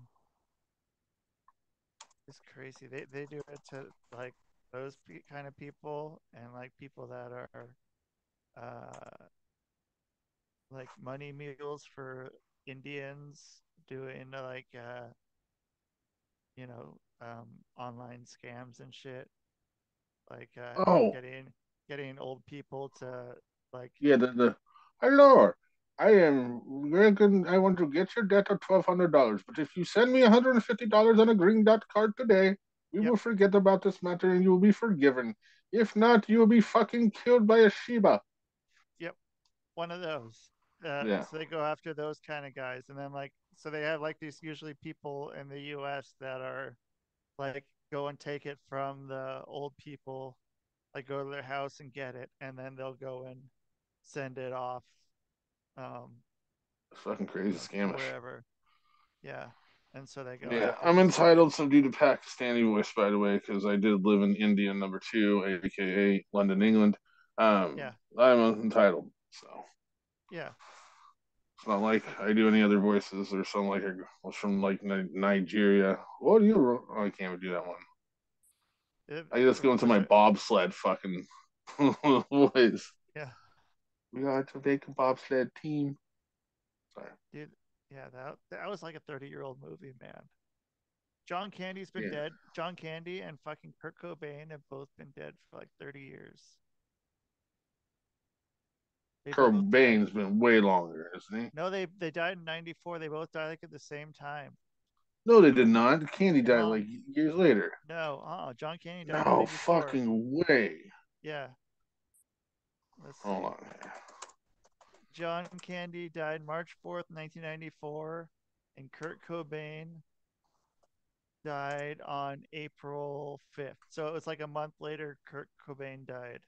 It's crazy. They they do it to like those pe- kind of people and like people that are uh like money mules for Indians doing like uh you know um online scams and shit like uh Oh. getting getting old people to like Yeah, the the. Hello, I am very good. I want to get your debt of twelve hundred dollars, but if you send me one hundred and fifty dollars on a green dot card today, we Yep. will forget about this matter and you will be forgiven. If not, you will be fucking killed by a Shiba. Yep one of those uh, Yeah. so they go after those kind of guys and then like so they have like these usually people in the US that are like go and take it from the old people like go to their house and get it and then they'll go and send it off um It's fucking you crazy know, scamish. wherever yeah and so they go Yeah, after I'm entitled some due to Pakistani voice, by the way, because I did live in India number two, aka London, England. Um, Yeah. I'm entitled, so yeah it's not like I do any other voices or something like I was from like Ni- Nigeria. What do you? Oh, I can't even do that one. It- I just go into my bobsled fucking (laughs) voice. Yeah. We are to a bobsled team. Sorry. dude yeah that that was like a 30 year old movie man john candy's been Yeah. dead john candy and fucking kurt cobain have both been dead for like 30 years They Kurt both died- Bain's been way longer, isn't he? no they they died in 94 they both died like at the same time No, they did not. Candy died Uh, like years later. no, uh, John Candy died No fucking way. Yeah. Let's see. On. John Candy died March 4th, 1994, and Kurt Cobain died on April 5th. So it was like a month later Kurt Cobain died.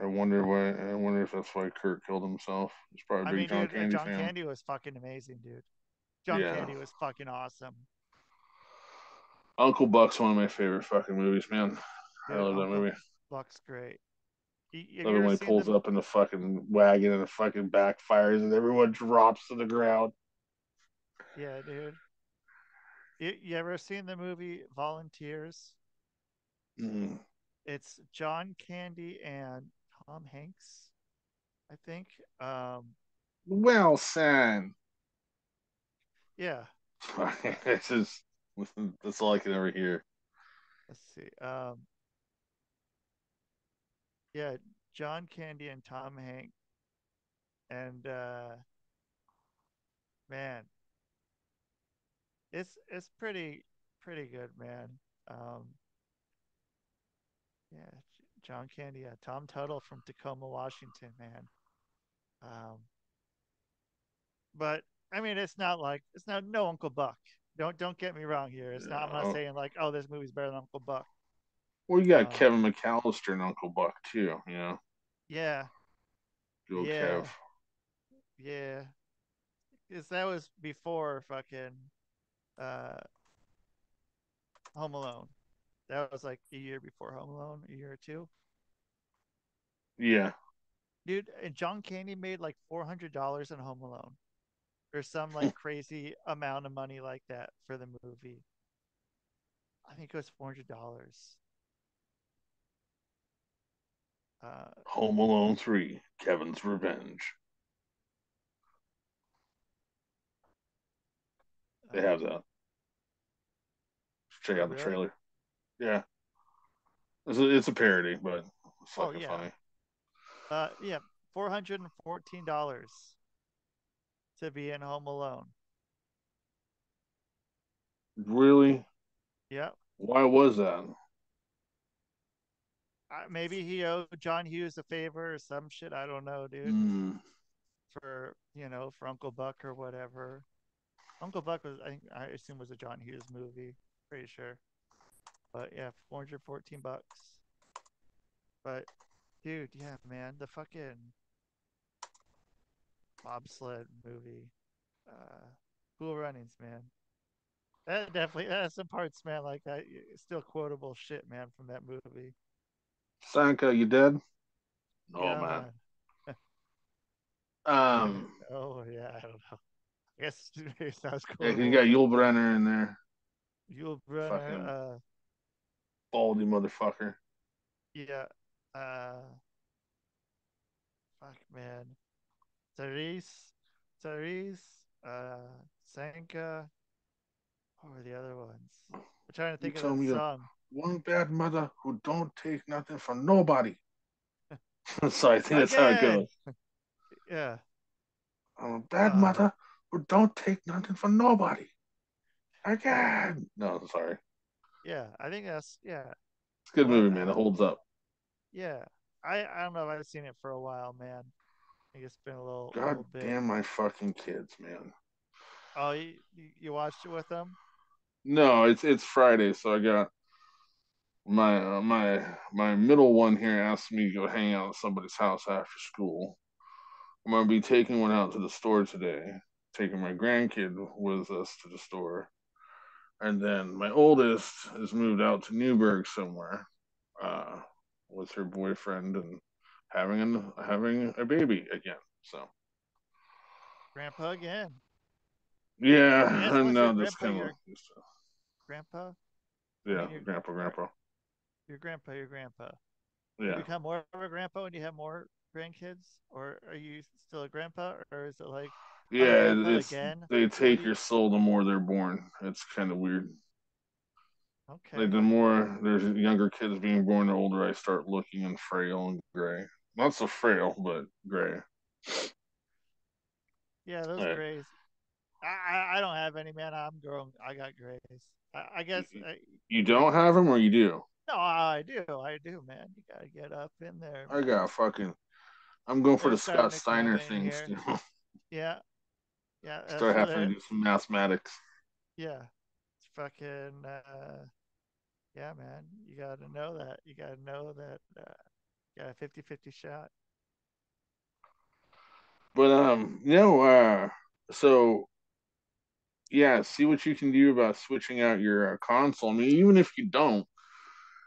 I wonder why. I wonder if that's why Kurt killed himself. He's probably a I mean, John dude, Candy John. Candy was fucking amazing, dude. John Yeah. Candy was fucking awesome. Uncle Buck's one of my favorite fucking movies, man. I Dude, love that Uncle movie. Buck's great. You, you it ever when he pulls the- up in the fucking wagon and the fucking backfires and everyone drops to the ground. Yeah, dude. You, you ever seen the movie Volunteers? Mm. It's John Candy and Tom Hanks, I think. Um, Well, son. yeah. (laughs) this is (laughs) that's all I can ever hear. Let's see. Um, yeah, John Candy and Tom Hanks, and uh, man, it's it's pretty pretty good, man. Um, yeah, John Candy, yeah, Tom Tuttle from Tacoma, Washington, man. Um, but I mean, it's not like it's not no Uncle Buck. Don't don't get me wrong here. It's not. I'm not No. saying like, oh, this movie's better than Uncle Buck. Well, you got Um, Kevin McCallister and Uncle Buck too. You know, Yeah, Yeah. Kev. yeah. Because that was before fucking uh Home Alone. That was like a year before Home Alone, a year or two. Yeah, Dude, and John Candy made like four hundred dollars in Home Alone. Or some like (laughs) crazy amount of money like that for the movie. I think it was four hundred dollars. Uh Home Alone Three, Kevin's Revenge. They have that. Check out the trailer. Yeah, it's a, it's a parody, but it's Oh, fucking yeah. funny. Uh, yeah, four hundred and fourteen dollars to be in Home Alone. Really? Yeah. Why was that? Maybe he owed John Hughes a favor or some shit. I don't know, dude. Mm, For you know, for Uncle Buck or whatever. Uncle Buck was, I think, I assume was a John Hughes movie. Pretty sure. But yeah, four hundred fourteen bucks. But, dude, yeah, man, the fucking bobsled movie. Uh, Cool Runnings, man. That definitely that has some parts, man. Like that, still quotable shit, man, from that movie. Sanka, you dead? No, Yeah, man. (laughs) Um, (laughs) Oh yeah, I don't know. I guess (laughs) it sounds yeah, cool. you got Yul Brenner in there, Yul Brynner, fucking- uh, baldy motherfucker. yeah, uh, fuck, man, Derice, Derice, uh, Sanka. What were the other ones? I'm trying to think tell of me that a- song. One bad mother who don't take nothing from nobody. (laughs) so I think that's how it goes. (laughs) Yeah, I'm a bad Uh. mother who don't take nothing from nobody. Again. No, sorry. yeah. I think that's yeah, It's a good Well, movie, man. It holds up. yeah. I I don't know if I've seen it for a while, man. I think it's been a little, God little bit. damn my fucking kids, man. Oh, you, you you watched it with them? No, it's it's Friday, so I got my uh, my my middle one here asked me to go hang out at somebody's house after school. I'm gonna be taking one out to the store today, taking my grandkid with us to the store, and then my oldest has moved out to Newburgh somewhere, uh, with her boyfriend and having an, having a baby again. So Grandpa again. yeah, Yes, (laughs) and what's this kind of Grandpa? yeah, mean, grandpa, grandpa, Your grandpa, your grandpa. You yeah. become more of a grandpa when you have more grandkids? Or are you still a grandpa? Or is it like, Yeah, it's, again? they take you- your soul the more they're born. It's kind of weird. okay. Like the more there's younger kids being born, the older I start looking and frail and gray. Not so frail, but gray. Yeah, those Yeah. grays. I I don't have any man. I'm growing. I got grays. I, I guess. I, You don't have them, or you do? No, I do. I do, man. You gotta get up in there. I got fucking. I'm going for They're the Scott Steiner come in things. here. Still. (laughs) Yeah, yeah. Start having to do some mathematics. Yeah, it's fucking. Uh, yeah, man. You gotta know that. You gotta know that. Uh, you got a 50-50 shot. But um, no. Uh, so yeah, see what you can do about switching out your uh, console. I mean, even if you don't,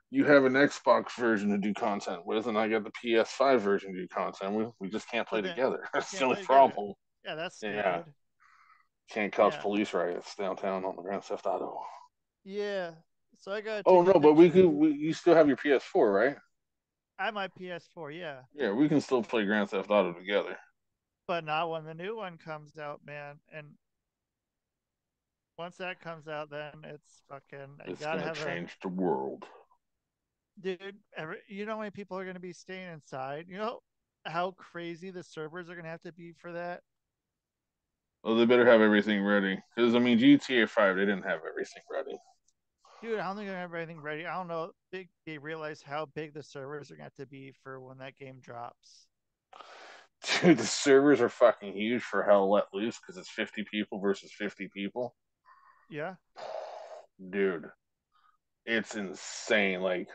you have an Xbox version to do content with, and I got the PS5 version to do content with. We just can't play then, together. (laughs) That's the only problem. Yeah, that's. Yeah. Can't cause Yeah. police riots downtown on the Grand Theft Auto. Yeah. So I got. Oh no, but we could. We, you still have your PS4, right? I have my PS4, yeah, Yeah, we can still play Grand Theft Auto together. but not when the new one comes out, man. And once that comes out, then it's fucking. It's gonna have change the world. Dude. Every, you know how many people are gonna be staying inside? You know how crazy the servers are gonna have to be for that. Well, they better have everything ready. Because I mean, GTA Five, they didn't have everything ready. Dude, I don't think they're gonna have everything ready. I don't know. They they realize how big the servers are gonna have to be for when that game drops. Dude, the servers are fucking huge for Hell Let Loose because it's 50 people versus 50 people. Yeah. (sighs) Dude, it's insane. Like,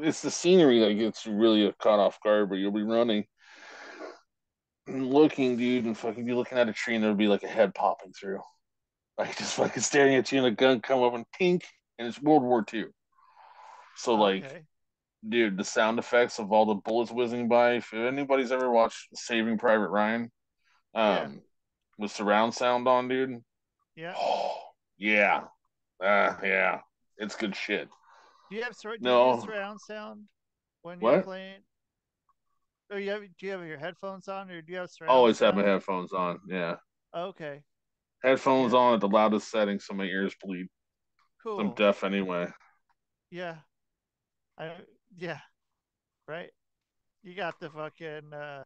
it's the scenery that gets you really caught off guard, but you'll be running and looking, dude, and fucking be looking at a tree and there'll be like a head popping through. Like, just fucking staring at you and a gun come up and pink, and it's World War II. So, like, okay. dude, the sound effects of all the bullets whizzing by. If anybody's ever watched Saving Private Ryan, um, Yeah. with surround sound on, dude. Yeah. Oh, (gasps) yeah, uh, yeah, it's good shit. Do you have sur- No. you surround sound when you're playing? Or you have do you have your headphones on or do you have surround? Always have my headphones on. Yeah, Okay, headphones Yeah. on at the loudest setting, so my ears bleed. cool. I'm deaf anyway. Yeah, I yeah, right. You got the fucking uh,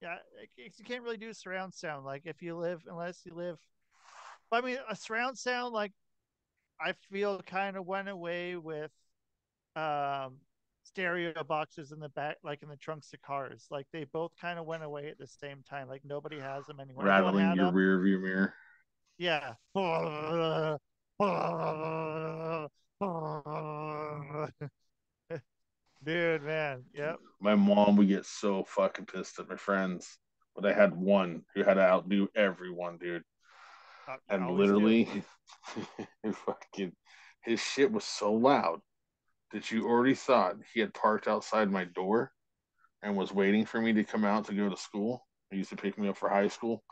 yeah. You can't really do surround sound like if you live unless you live. I mean, a surround sound like I feel kind of went away with um stereo boxes in the back, like in the trunks of cars. Like they both kind of went away at the same time. Like nobody has them anymore. Rattling your them. rear view mirror. Yeah. (laughs) Dude, man. Yep. My mom would get so fucking pissed at my friends, but I had one who had to outdo everyone, dude. I- I and literally (laughs) fucking his shit was so loud that you already thought he had parked outside my door and was waiting for me to come out to go to school. He used to pick me up for high school.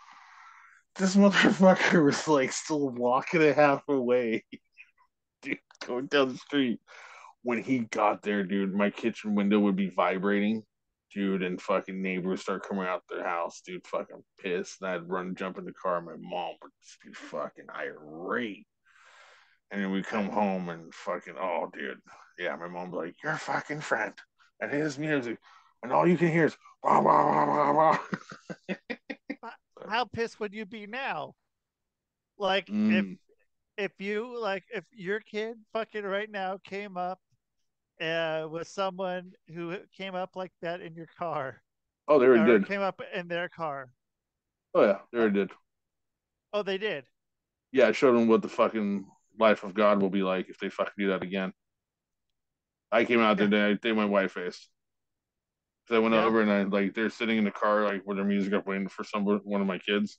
This motherfucker (laughs) was like still walking a half away, (laughs) dude, going down the street. When he got there, dude, my kitchen window would be vibrating, dude, and fucking neighbors start coming out their house, dude, fucking pissed. And I'd run, jump in the car. My mom would just be fucking irate. And then we come home and fucking, oh, dude, yeah, my mom's like, your fucking friend, and his music, and all you can hear is wah wah wah wah wah. How pissed would you be now? Like if Mm. if you like if your kid fucking right now came up uh with someone who came up like that in your car Oh, they already or did. came up in their car. Oh yeah, they already did. Oh, they did. Yeah, I showed them what the fucking life of God will be like if they fucking do that again. I came out there, they, they went white faced. So I went Yeah. over and I like they're sitting in the car like with their music up waiting for some one of my kids.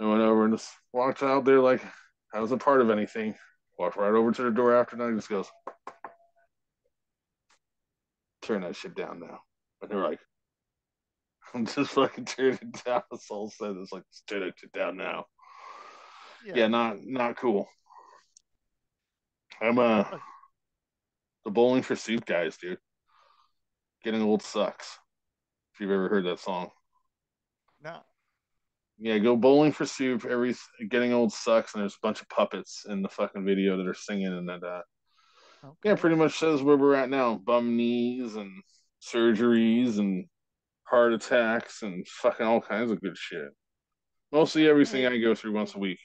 I went over and just walked out there like I wasn't part of anything. Walked right over to the door after and just goes, turn that shit down now. And they're like, (laughs) I'm just fucking turning it down. (laughs) All said. It's like, just turn that shit down now. Yeah. Yeah, not not cool. I'm uh. The bowling for soup guys, dude. Getting old sucks. If you've ever heard that song. No. Yeah, go bowling for soup. Every getting old sucks, and there's a bunch of puppets in the fucking video that are singing and that. Uh, yeah, pretty much says where we're at now: bum knees and surgeries and heart attacks and fucking all kinds of good shit. Mostly everything I go through once a week.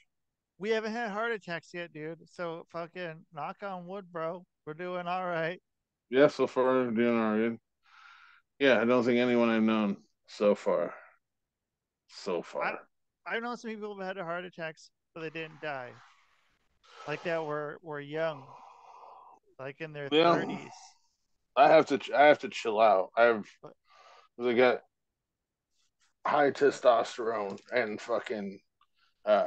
We haven't had heart attacks yet, dude. So fucking knock on wood, bro. We're doing all right. Yeah, so far we're doing all right. Yeah, I don't think anyone I've known so far. So far. I, I know some people have had heart attacks, but they didn't die. Like that were were young. Like in their thirties. I have to I have to chill out. I've I got high testosterone and fucking uh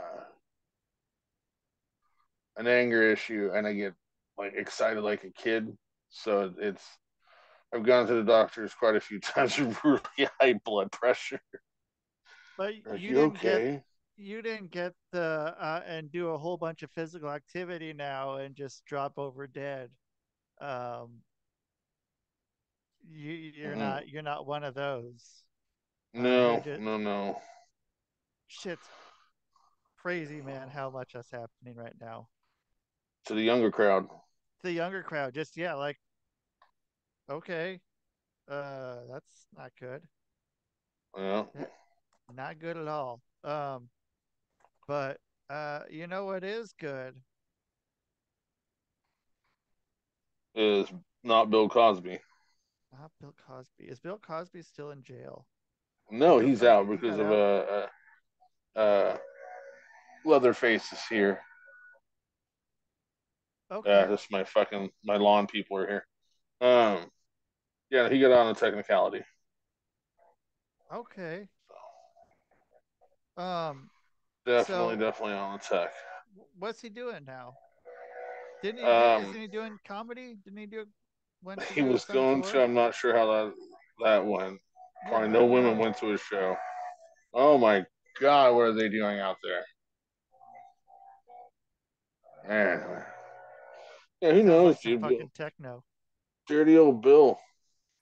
an anger issue and I get like excited like a kid. So it's I've gone to the doctors quite a few (laughs) times with really high blood pressure. But you, you didn't okay? get you didn't get the uh, and do a whole bunch of physical activity now and just drop over dead. Um, you you're mm-hmm. not you're not one of those. No, uh, just, no, no. Shit's crazy, man. How much that's happening right now to the younger crowd. The younger crowd, just yeah, like okay, uh, that's not good. Yeah, not good at all. Um, but uh, you know what is good is not Bill Cosby. Not Bill Cosby. Is Bill Cosby still in jail? No, he's out because of a uh, uh, uh, Leatherface is here. Okay. Yeah, just my fucking my lawn people are here. Um, yeah, he got on a technicality. Okay. Um, definitely, so, definitely on the tech. What's he doing now? Didn't he? Um, isn't he doing comedy? Didn't he do? Went he was going to. I'm not sure how that that went. Probably yeah, no women went to his show. Oh my god, what are they doing out there? Man. Yeah, who knows, dude? Fucking techno. Dirty old Bill.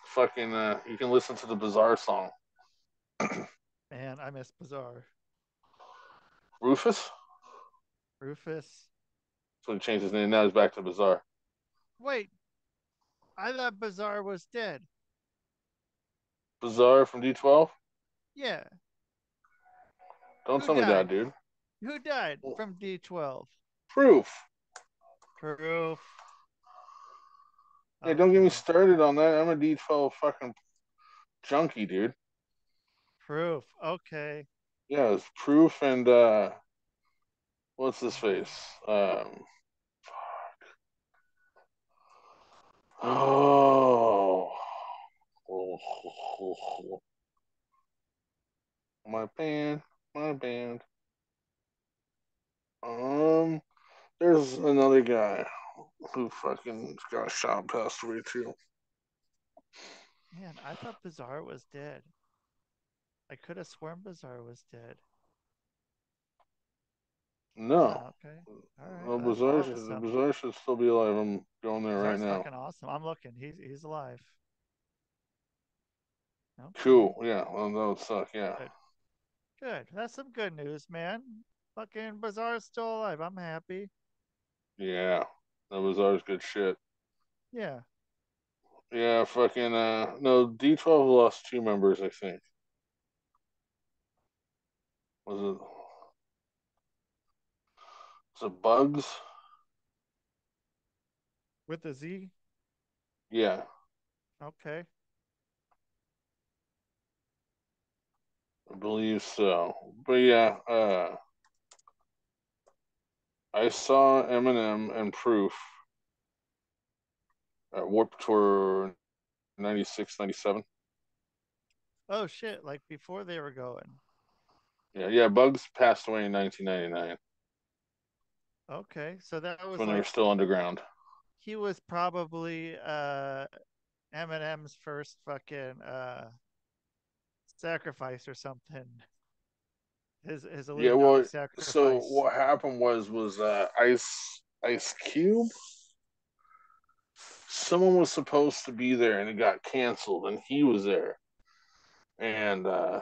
Fucking, uh, you can listen to the Bizarre song. (clears throat) Man, I miss Bizarre. Rufus? Rufus. So he changed his name. Now he's back to Bizarre. Wait, I thought Bizarre was dead. Bizarre from D12? Yeah. Don't Who tell died? me that, dude. Who died from D12? Proof. Proof. Hey, don't get me started on that. I'm a D12 fucking junkie, dude. Proof. Okay. Yeah, it's proof and uh what's this face? Um fuck. Oh. (laughs) My band, my band. Um there's another guy who fucking got shot and passed away too. Man, I thought Bizarre was dead. I could have sworn Bizarre was dead. No. Oh, okay. All right. Well, Bizarre, awesome. Bizarre should still be alive. I'm going there Bizarre's right now. Fucking awesome. I'm looking. He's he's alive. Cool. Yeah. Well, that would suck. Yeah. Good. good. That's some good news, man. Fucking Bizarre's still alive. I'm happy. Yeah, that was always good shit. Yeah. Yeah, fucking uh no, D twelve lost two members, I think. Was it was it Bugz? With the Z? Yeah. Okay. I believe so. But yeah, uh I saw Eminem and Proof at Warped Tour 96, 97. Oh shit! Like before they were going. Yeah, yeah. Bugz passed away in 1999. Okay, so that was when like, they were still underground. He was probably uh, Eminem's first fucking uh, sacrifice or something his his yeah. Well, sacrifice. so what happened was was uh, Ice Ice Cube. Someone was supposed to be there and it got canceled, and he was there. And uh,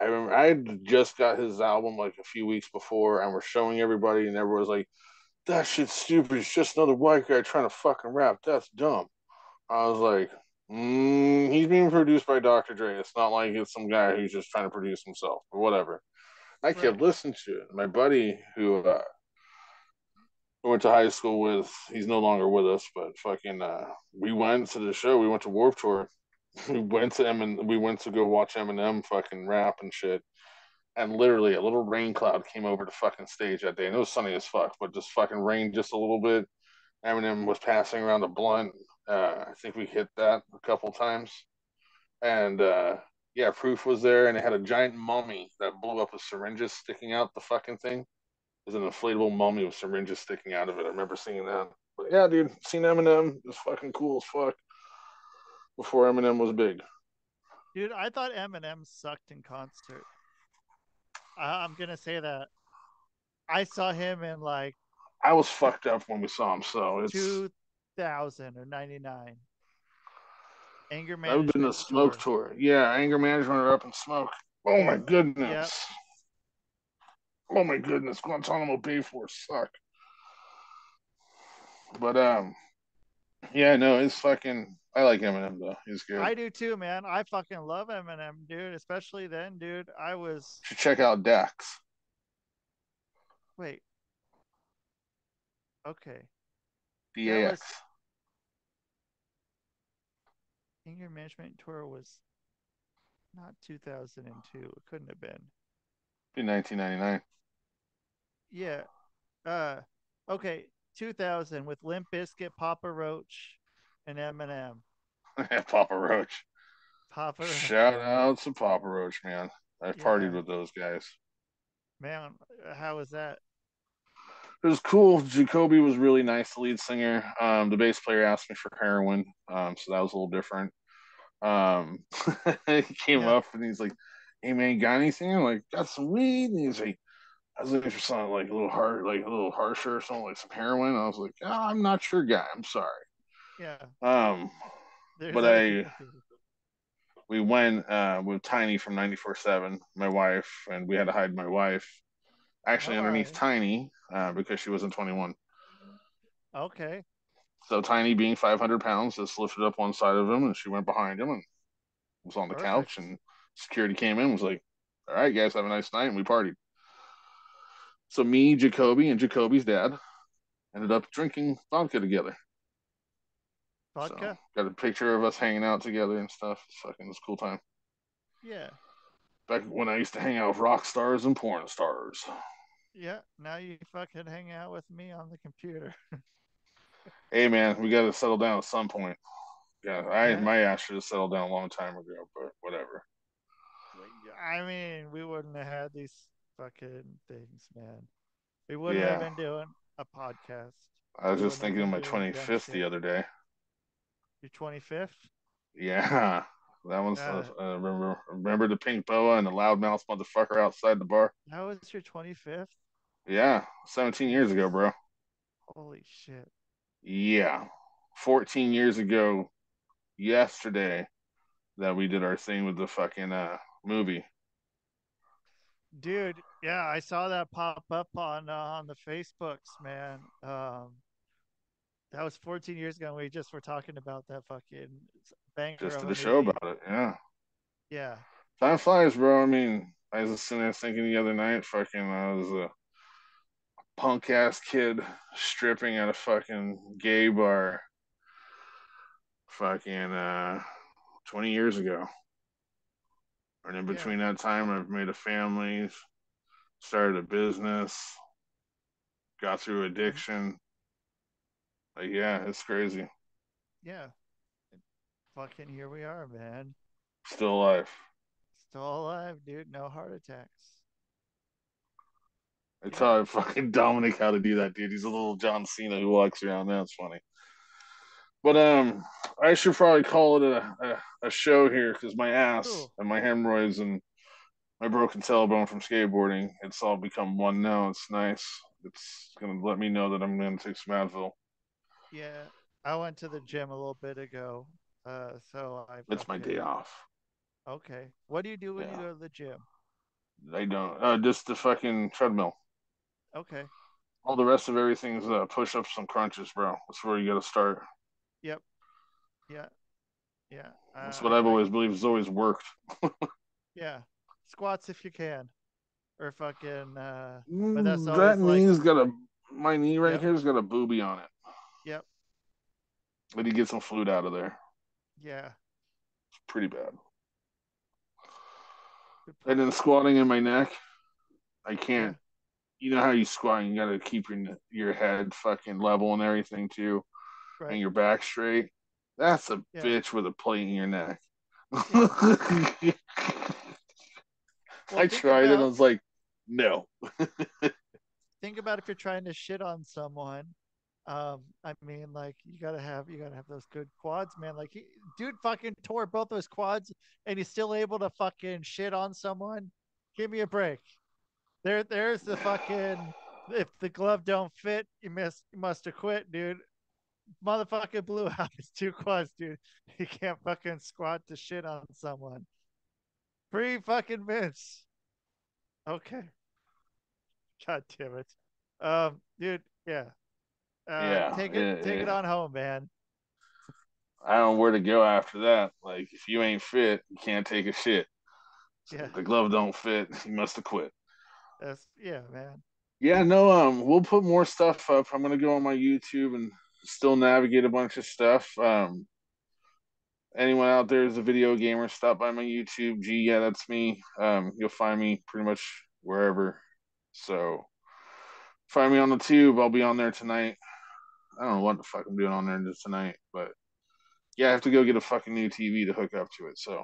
I remember I had just got his album like a few weeks before, and we're showing everybody, and everyone was like, "That shit's stupid. It's just another white guy trying to fucking rap. That's dumb." I was like, mm, "He's being produced by Dr. Dre. It's not like it's some guy who's just trying to produce himself or whatever." I kept right. listening to it. My buddy who uh, went to high school with, he's no longer with us, but fucking, uh, we went to the show. We went to Warped Tour. (laughs) we went to M and we went to go watch Eminem fucking rap and shit. And literally, a little rain cloud came over the fucking stage that day, and it was sunny as fuck, but just fucking rained just a little bit. Eminem was passing around a blunt. Uh, I think we hit that a couple times, and uh, yeah, proof was there, and it had a giant mummy that blew up with syringes sticking out the fucking thing. It was an inflatable mummy with syringes sticking out of it. I remember seeing that. But yeah, dude, seen Eminem. It was fucking cool as fuck. Before Eminem was big. Dude, I thought Eminem sucked in concert. I'm gonna say that. I saw him in like. I was fucked up when we saw him, so it's. 2000 or 99. Anger management. That would have been the smoke tour. tour. Yeah, anger management or up in smoke. Oh my goodness. Yep. Oh my goodness. Guantanamo Bay Force suck. But um yeah, no, it's fucking I like Eminem though. He's good. I do too, man. I fucking love Eminem, dude. Especially then, dude. I was should check out Dax. Wait. Okay. DAX. Anger Management Tour was not 2002. It couldn't have been. Be 1999. Yeah. Uh. Okay. 2000 with Limp Bizkit, Papa Roach, and Eminem. (laughs) Papa Roach. Papa Roach. Shout out to Papa Roach, man. I partied with those guys. Man, how was that? it was cool. Jacoby was really nice, the lead singer. Um, the bass player asked me for heroin, um, so that was a little different. Um, (laughs) he came yeah. up and he's like, "Hey man, got anything?" I'm like, "Got some weed." And he's like, "I was looking for something like a little hard, like a little harsher, or something like some heroin." I was like, oh, "I'm not sure, guy. I'm sorry." Yeah. Um, There's but I we went uh, with Tiny from 94.7, my wife, and we had to hide my wife actually All underneath right. Tiny uh, because she wasn't 21. Okay. So Tiny, being 500 pounds, just lifted up one side of him, and she went behind him and was on the Perfect. couch. And security came in, was like, "All right, guys, have a nice night," and we partied. So me, Jacoby, and Jacoby's dad ended up drinking vodka together. Vodka. So, got a picture of us hanging out together and stuff. It's fucking this cool time. Yeah. Back when I used to hang out with rock stars and porn stars. Yeah, now you fucking hang out with me on the computer. (laughs) hey man, we got to settle down at some point. Yeah, I yeah. my ass should have settled down a long time ago, but whatever. I mean, we wouldn't have had these fucking things, man. We wouldn't yeah. have been doing a podcast. I was we just thinking of my 25th the other day. Your 25th? Yeah. (laughs) That one's uh, uh, remember remember the pink boa and the loudmouth motherfucker outside the bar. That was your twenty fifth. Yeah, seventeen years ago, bro. Holy shit. Yeah, fourteen years ago, yesterday, that we did our thing with the fucking uh movie. Dude, yeah, I saw that pop up on uh, on the Facebooks, man. Um, that was 14 years ago. we just were talking about that fucking banger. Just did a show about it. Yeah. Yeah. Time flies, bro. I mean, I was sitting there thinking the other night, fucking, I was a punk ass kid stripping at a fucking gay bar fucking uh 20 years ago. And in between yeah. that time, I've made a family, started a business, got through addiction. Like, yeah, it's crazy. Yeah. Fucking here we are, man. Still alive. Still alive, dude. No heart attacks. I taught fucking (laughs) Dominic how to do that, dude. He's a little John Cena who walks around. That's funny. But um, I should probably call it a a, a show here because my ass Ooh. and my hemorrhoids and my broken tailbone from skateboarding, it's all become one now. It's nice. It's gonna let me know that I'm gonna take some Advil. Yeah, I went to the gym a little bit ago, uh, so I. It's my day off. Okay, what do you do when yeah. you go to the gym? I don't. Uh, just the fucking treadmill. Okay. All the rest of everything's uh, push ups and crunches, bro. That's where you got to start. Yep. Yeah. Yeah. Uh, That's what I've always believed has always worked. (laughs) yeah. Squats if you can. or fucking. uh But that's Mm, that like, knee's got a my knee right Yep. here's got a booby on it. yep, need to get some fluid out of there. yeah. It's pretty bad. And then squatting in my neck, I can't. You know how you squat, you got to keep your your head fucking level and everything too, and your back straight. That's a Yeah, bitch with a plate in your neck. yeah. (laughs) I Well, think tried it. I was like, no. (laughs) think about if you're trying to shit on someone. Um, I mean, like you gotta have you gotta have those good quads, man. Like he, dude, fucking tore both those quads, and he's still able to fucking shit on someone. Give me a break. There, there's the fucking. If the glove don't fit, you miss. You must have quit, dude. Motherfucking blew out his two quads, dude. (laughs) He can't fucking squat to shit on someone. Pre fucking miss. Okay. God damn it. Um, dude, yeah. Uh, Yeah, take it, yeah, take it on home, man. I don't know where to go after that. Like, if you ain't fit, you can't take a shit. Yeah, if the glove don't fit, you must have quit. That's yeah, man. Yeah, no, um, we'll put more stuff up. I'm gonna go on my YouTube and still navigate a bunch of stuff. Um, anyone out there is a video gamer, stop by my YouTube. G, yeah, that's me. Um, you'll find me pretty much wherever. So find me on the tube. I'll be on there tonight. I don't know what the fuck I'm doing on there just tonight, but yeah, I have to go get a fucking new TV to hook up to it. So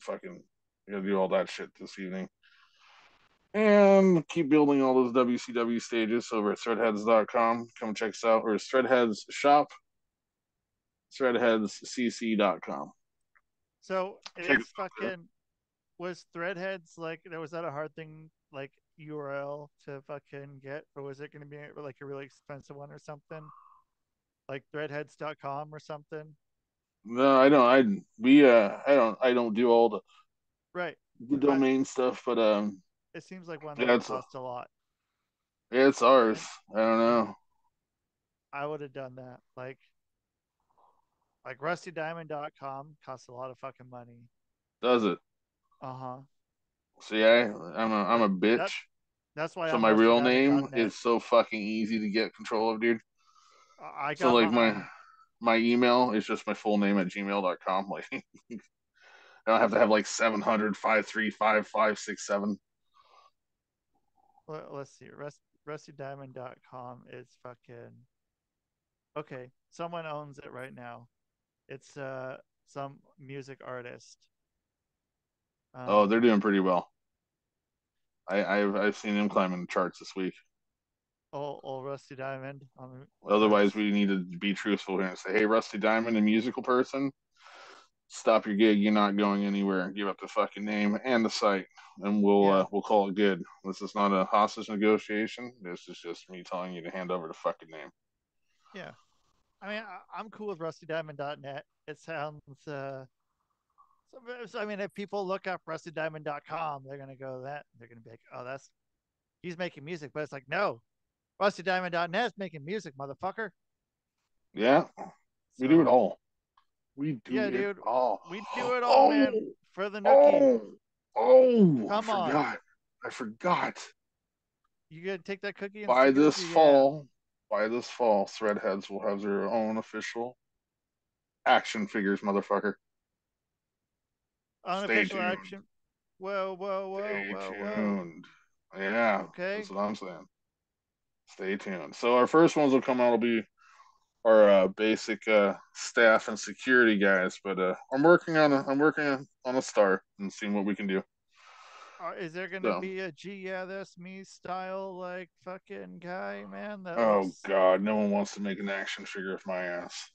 fucking I gotta do all that shit this evening. And keep building all those WCW stages over at threadheads.com. Come check us out. Or it's Threadheads Shop, threadheadscc.com. So Check is fucking was Threadheads like there was that a hard thing like URL to fucking get, or was it gonna be like a really expensive one or something? Like threadheads.com or something? No, I don't. I we uh I don't I don't do all the, Right. the domain stuff, but um it seems like one that yeah, cost a lot. yeah, it's ours. I don't know. I would have done that. Like like rustydiamond.com costs a lot of fucking money. Does it? Uh-huh. See, I I'm a I'm a bitch. that that's why So I'm my real name is so fucking easy to get control of, dude. I I So got like my my email is just my full name at gmail.com. (laughs) Like I don't have to have like 700 535 567. Let- Let's see. Rust, rustydiamond.com is fucking okay. Someone owns it right now. It's uh some music artist. Oh, they're Um, doing pretty well. I, I've I've seen them climbing the charts this week. old, old Rusty Diamond on Otherwise, we need to be truthful here and say, "Hey, Rusty Diamond, a musical person, stop your gig. You're not going anywhere. Give up the fucking name and the site, and we'll Yeah, uh, we'll call it good. This is not a hostage negotiation. This is just me telling you to hand over the fucking name. yeah. I mean, I, I'm cool with rustydiamond.net. It sounds uh so, so, I mean, if people look up rustydiamond.com, they're gonna go that they're gonna be like, oh, that's he's making music, but it's like, no, rustydiamond.net is making music, motherfucker. Yeah, we do it all. We do yeah, it dude, all. we do it all, Oh, man, for the nookie. oh, oh! I Come on, forgot. I forgot. you gonna take that cookie and By this yeah, fall, by this fall, Threadheads will have their own official action figures, motherfucker. Stay unofficial tuned. action. Whoa, whoa, whoa, Stay whoa, whoa. tuned. Yeah, Okay, that's what I'm saying. Stay tuned. So our first ones will come out will be our uh, basic uh, staff and security guys, but uh, I'm working on a I'm working on a start and seeing what we can do. Uh, is there gonna So, be a G? Yeah, that's me style like fucking guy, man. That oh looks god, no one wants to make an action figure of my ass.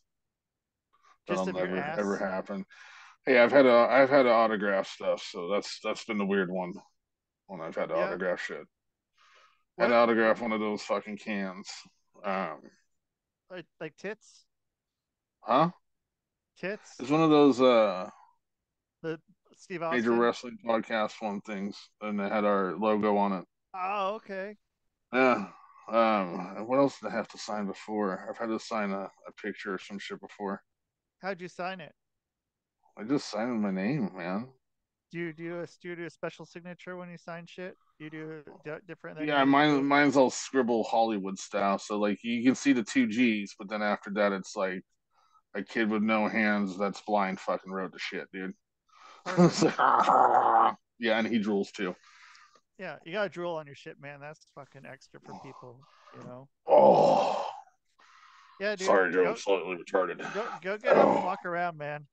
just That'll never ever happen. Hey, I've had a I've had to autograph stuff, so that's that's been the weird one when I've had to Yeah. autograph shit. To What? autograph one of those fucking cans. Um, Like like tits? huh? Tits? It's one of those uh The Steve major wrestling podcast one things, and they had our logo on it. Oh, okay. Yeah. Um, what else did I have to sign before? I've had to sign a, a picture or some shit before. How'd you sign it? I just signed my name, man. Do you do a do you do a special signature when you sign shit? Do you do d- different than Yeah, mine mine's all scribble Hollywood style. So like you can see the two G's, but then after that it's like a kid with no hands that's blind fucking wrote the shit, dude. Like, (laughs) yeah, and he drools too. Yeah, you gotta drool on your shit, man. That's fucking extra for people, you know. Oh, Yeah, dude. sorry, Joe. I'm Go slightly retarded. go go get up and walk around, man.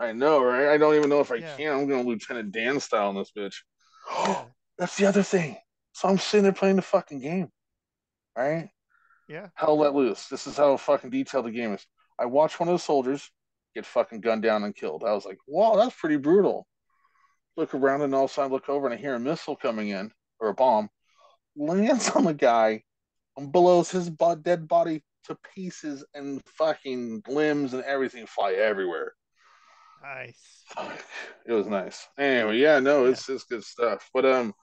I know, right? I don't even know if I Yeah. can. I'm going to Lieutenant Dan style in this bitch. Yeah. (gasps) That's the other thing. So I'm sitting there playing the fucking game. right? Yeah. Hell let loose. This is how fucking detailed the game is. I watched one of the soldiers get fucking gunned down and killed. I was like, wow, that's pretty brutal. Look around and all of a sudden I look over and I hear a missile coming in or a bomb lands on the guy and blows his butt, dead body to pieces and fucking limbs and everything fly everywhere. Nice. It was nice. Anyway, yeah, no, it's it's good stuff. But um,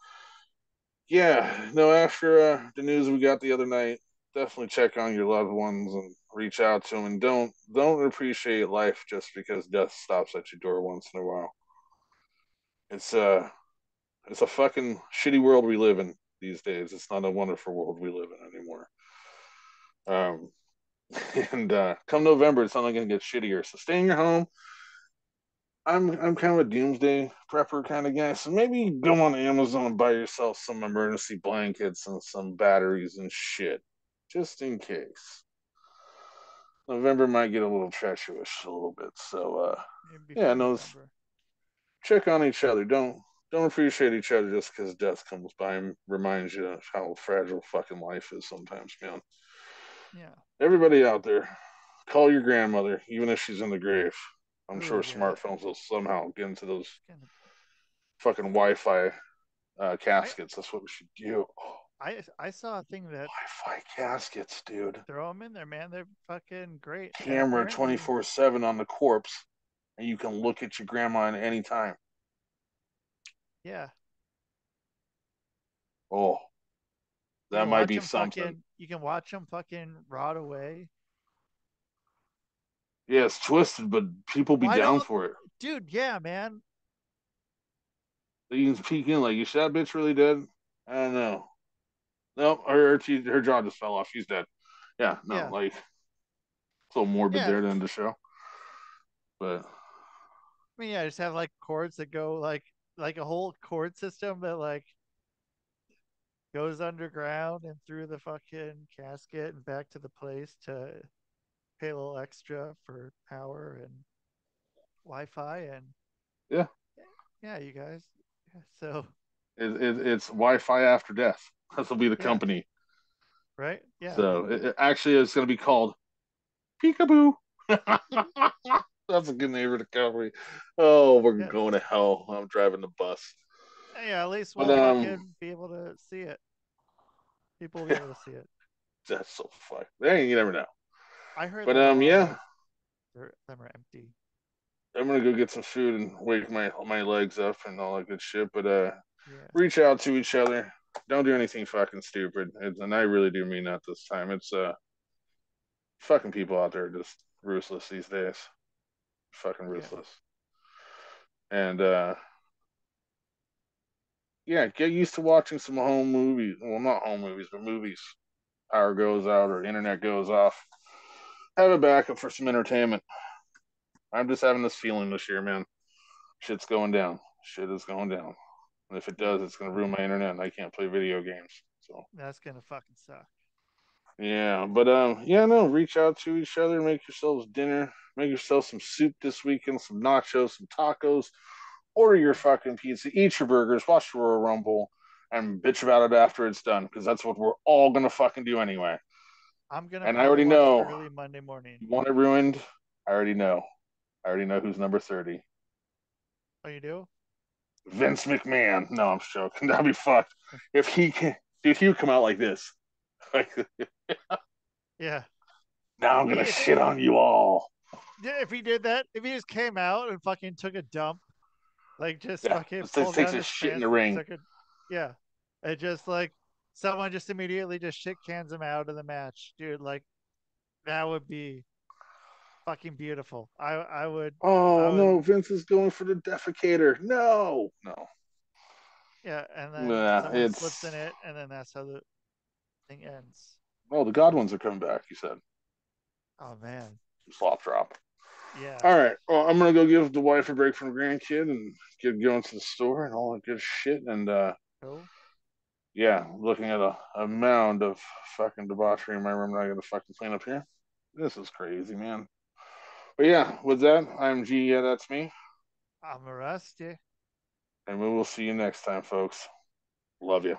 yeah, no. After uh, the news we got the other night, definitely check on your loved ones and reach out to them, and don't don't appreciate life just because death stops at your door once in a while. It's uh, it's a fucking shitty world we live in these days. It's not a wonderful world we live in anymore. Um, (laughs) and uh, come November, it's only going to get shittier. So stay in your home. I'm I'm kind of a doomsday prepper kind of guy, so maybe go on Amazon and buy yourself some emergency blankets and some batteries and shit, just in case. November might get a little treacherous a little bit, so uh, Yeah, no, check on each other. Don't don't appreciate each other just because death comes by and reminds you of how fragile fucking life is sometimes, man. Yeah. Everybody out there, call your grandmother, even if she's in the grave. I'm Ooh, sure yeah. smartphones will somehow get into those fucking Wi-Fi uh, caskets. That's what we should do. Oh, I I saw a thing that Wi-Fi caskets, dude. throw them in there, man. They're fucking great. Camera twenty four seven on the corpse, and you can look at your grandma at any time. Yeah. Oh, that might be something. Fucking, you can watch them fucking rot away, Yeah, it's twisted, but people be Why down for it. dude. Yeah, man. You can peek in, like, is that bitch really dead? I don't know. Nope, her her, her jaw just fell off. She's dead. Yeah, no, Yeah. like it's a little morbid Yeah. there to end the show. But I mean, yeah, I just have like cords that go like like a whole cord system that like goes underground and through the fucking casket and back to the place to pay a little extra for power and Wi-Fi and Yeah. yeah, you guys. So it, it, it's Wi-Fi after death. (laughs) This will be the Yeah. company. right, yeah. So it, it- actually, it's going to be called Peekaboo. (laughs) That's a good name for the company. Oh, we're Yeah. going to hell. I'm driving the bus. yeah, at least we'll um, be able to see it. People will be able to see it. (laughs) That's so fuck. Hey, you never know. I heard. But um, yeah, them are empty. I'm gonna go get some food and wake my my legs up and all that good shit. But uh, Yeah. reach out to each other. Don't do anything fucking stupid. It's, and I really do mean that this time. It's uh, fucking people out there are just ruthless these days. Fucking Yeah. ruthless. And uh, yeah, get used to watching some home movies. Well, not home movies, but movies. Power goes out or internet goes off. Have a backup for some entertainment. I'm just having this feeling this year, man. Shit's going down. Shit is going down. And if it does, it's gonna ruin my internet and I can't play video games. So That's gonna fucking suck. yeah, but um, yeah, no, reach out to each other, make yourselves dinner, make yourself some soup this weekend, some nachos, some tacos, order your fucking pizza, eat your burgers, watch the Royal Rumble, and bitch about it after it's done, because that's what we're all gonna fucking do anyway. I'm gonna. And I already know. early Monday morning. You want it ruined? I already know. I already know who's number thirty. Oh, you do? Vince McMahon. No, I'm joking. (laughs) That'd be fucked. If he can, dude, he would come out like this. Like, (laughs) Yeah. now I'm gonna shit on you all. Yeah, if he did that, if he just came out and fucking took a dump, like just Yeah, fucking just takes his his shit in the ring. a- yeah, and just like someone just immediately just shit cans him out of the match, dude. Like that would be fucking beautiful. I I would. Oh I would, no, Vince is going for the defecator. No, no. Yeah, and then Yeah, someone it's- slips in it, and then that's how the thing ends. Oh, the Godwinns are coming back. You said Oh man, slop drop. yeah. All right. Well, I'm gonna go give the wife a break from grandkid and get going to the store and all that good shit. And uh, Cool. Yeah, looking at a, a mound of fucking debauchery in my room that I gotta fucking clean up here. This is crazy, man. But yeah, with that, I'm G. Yeah, that's me. I'm a rusty. And we will see you next time, folks. Love you.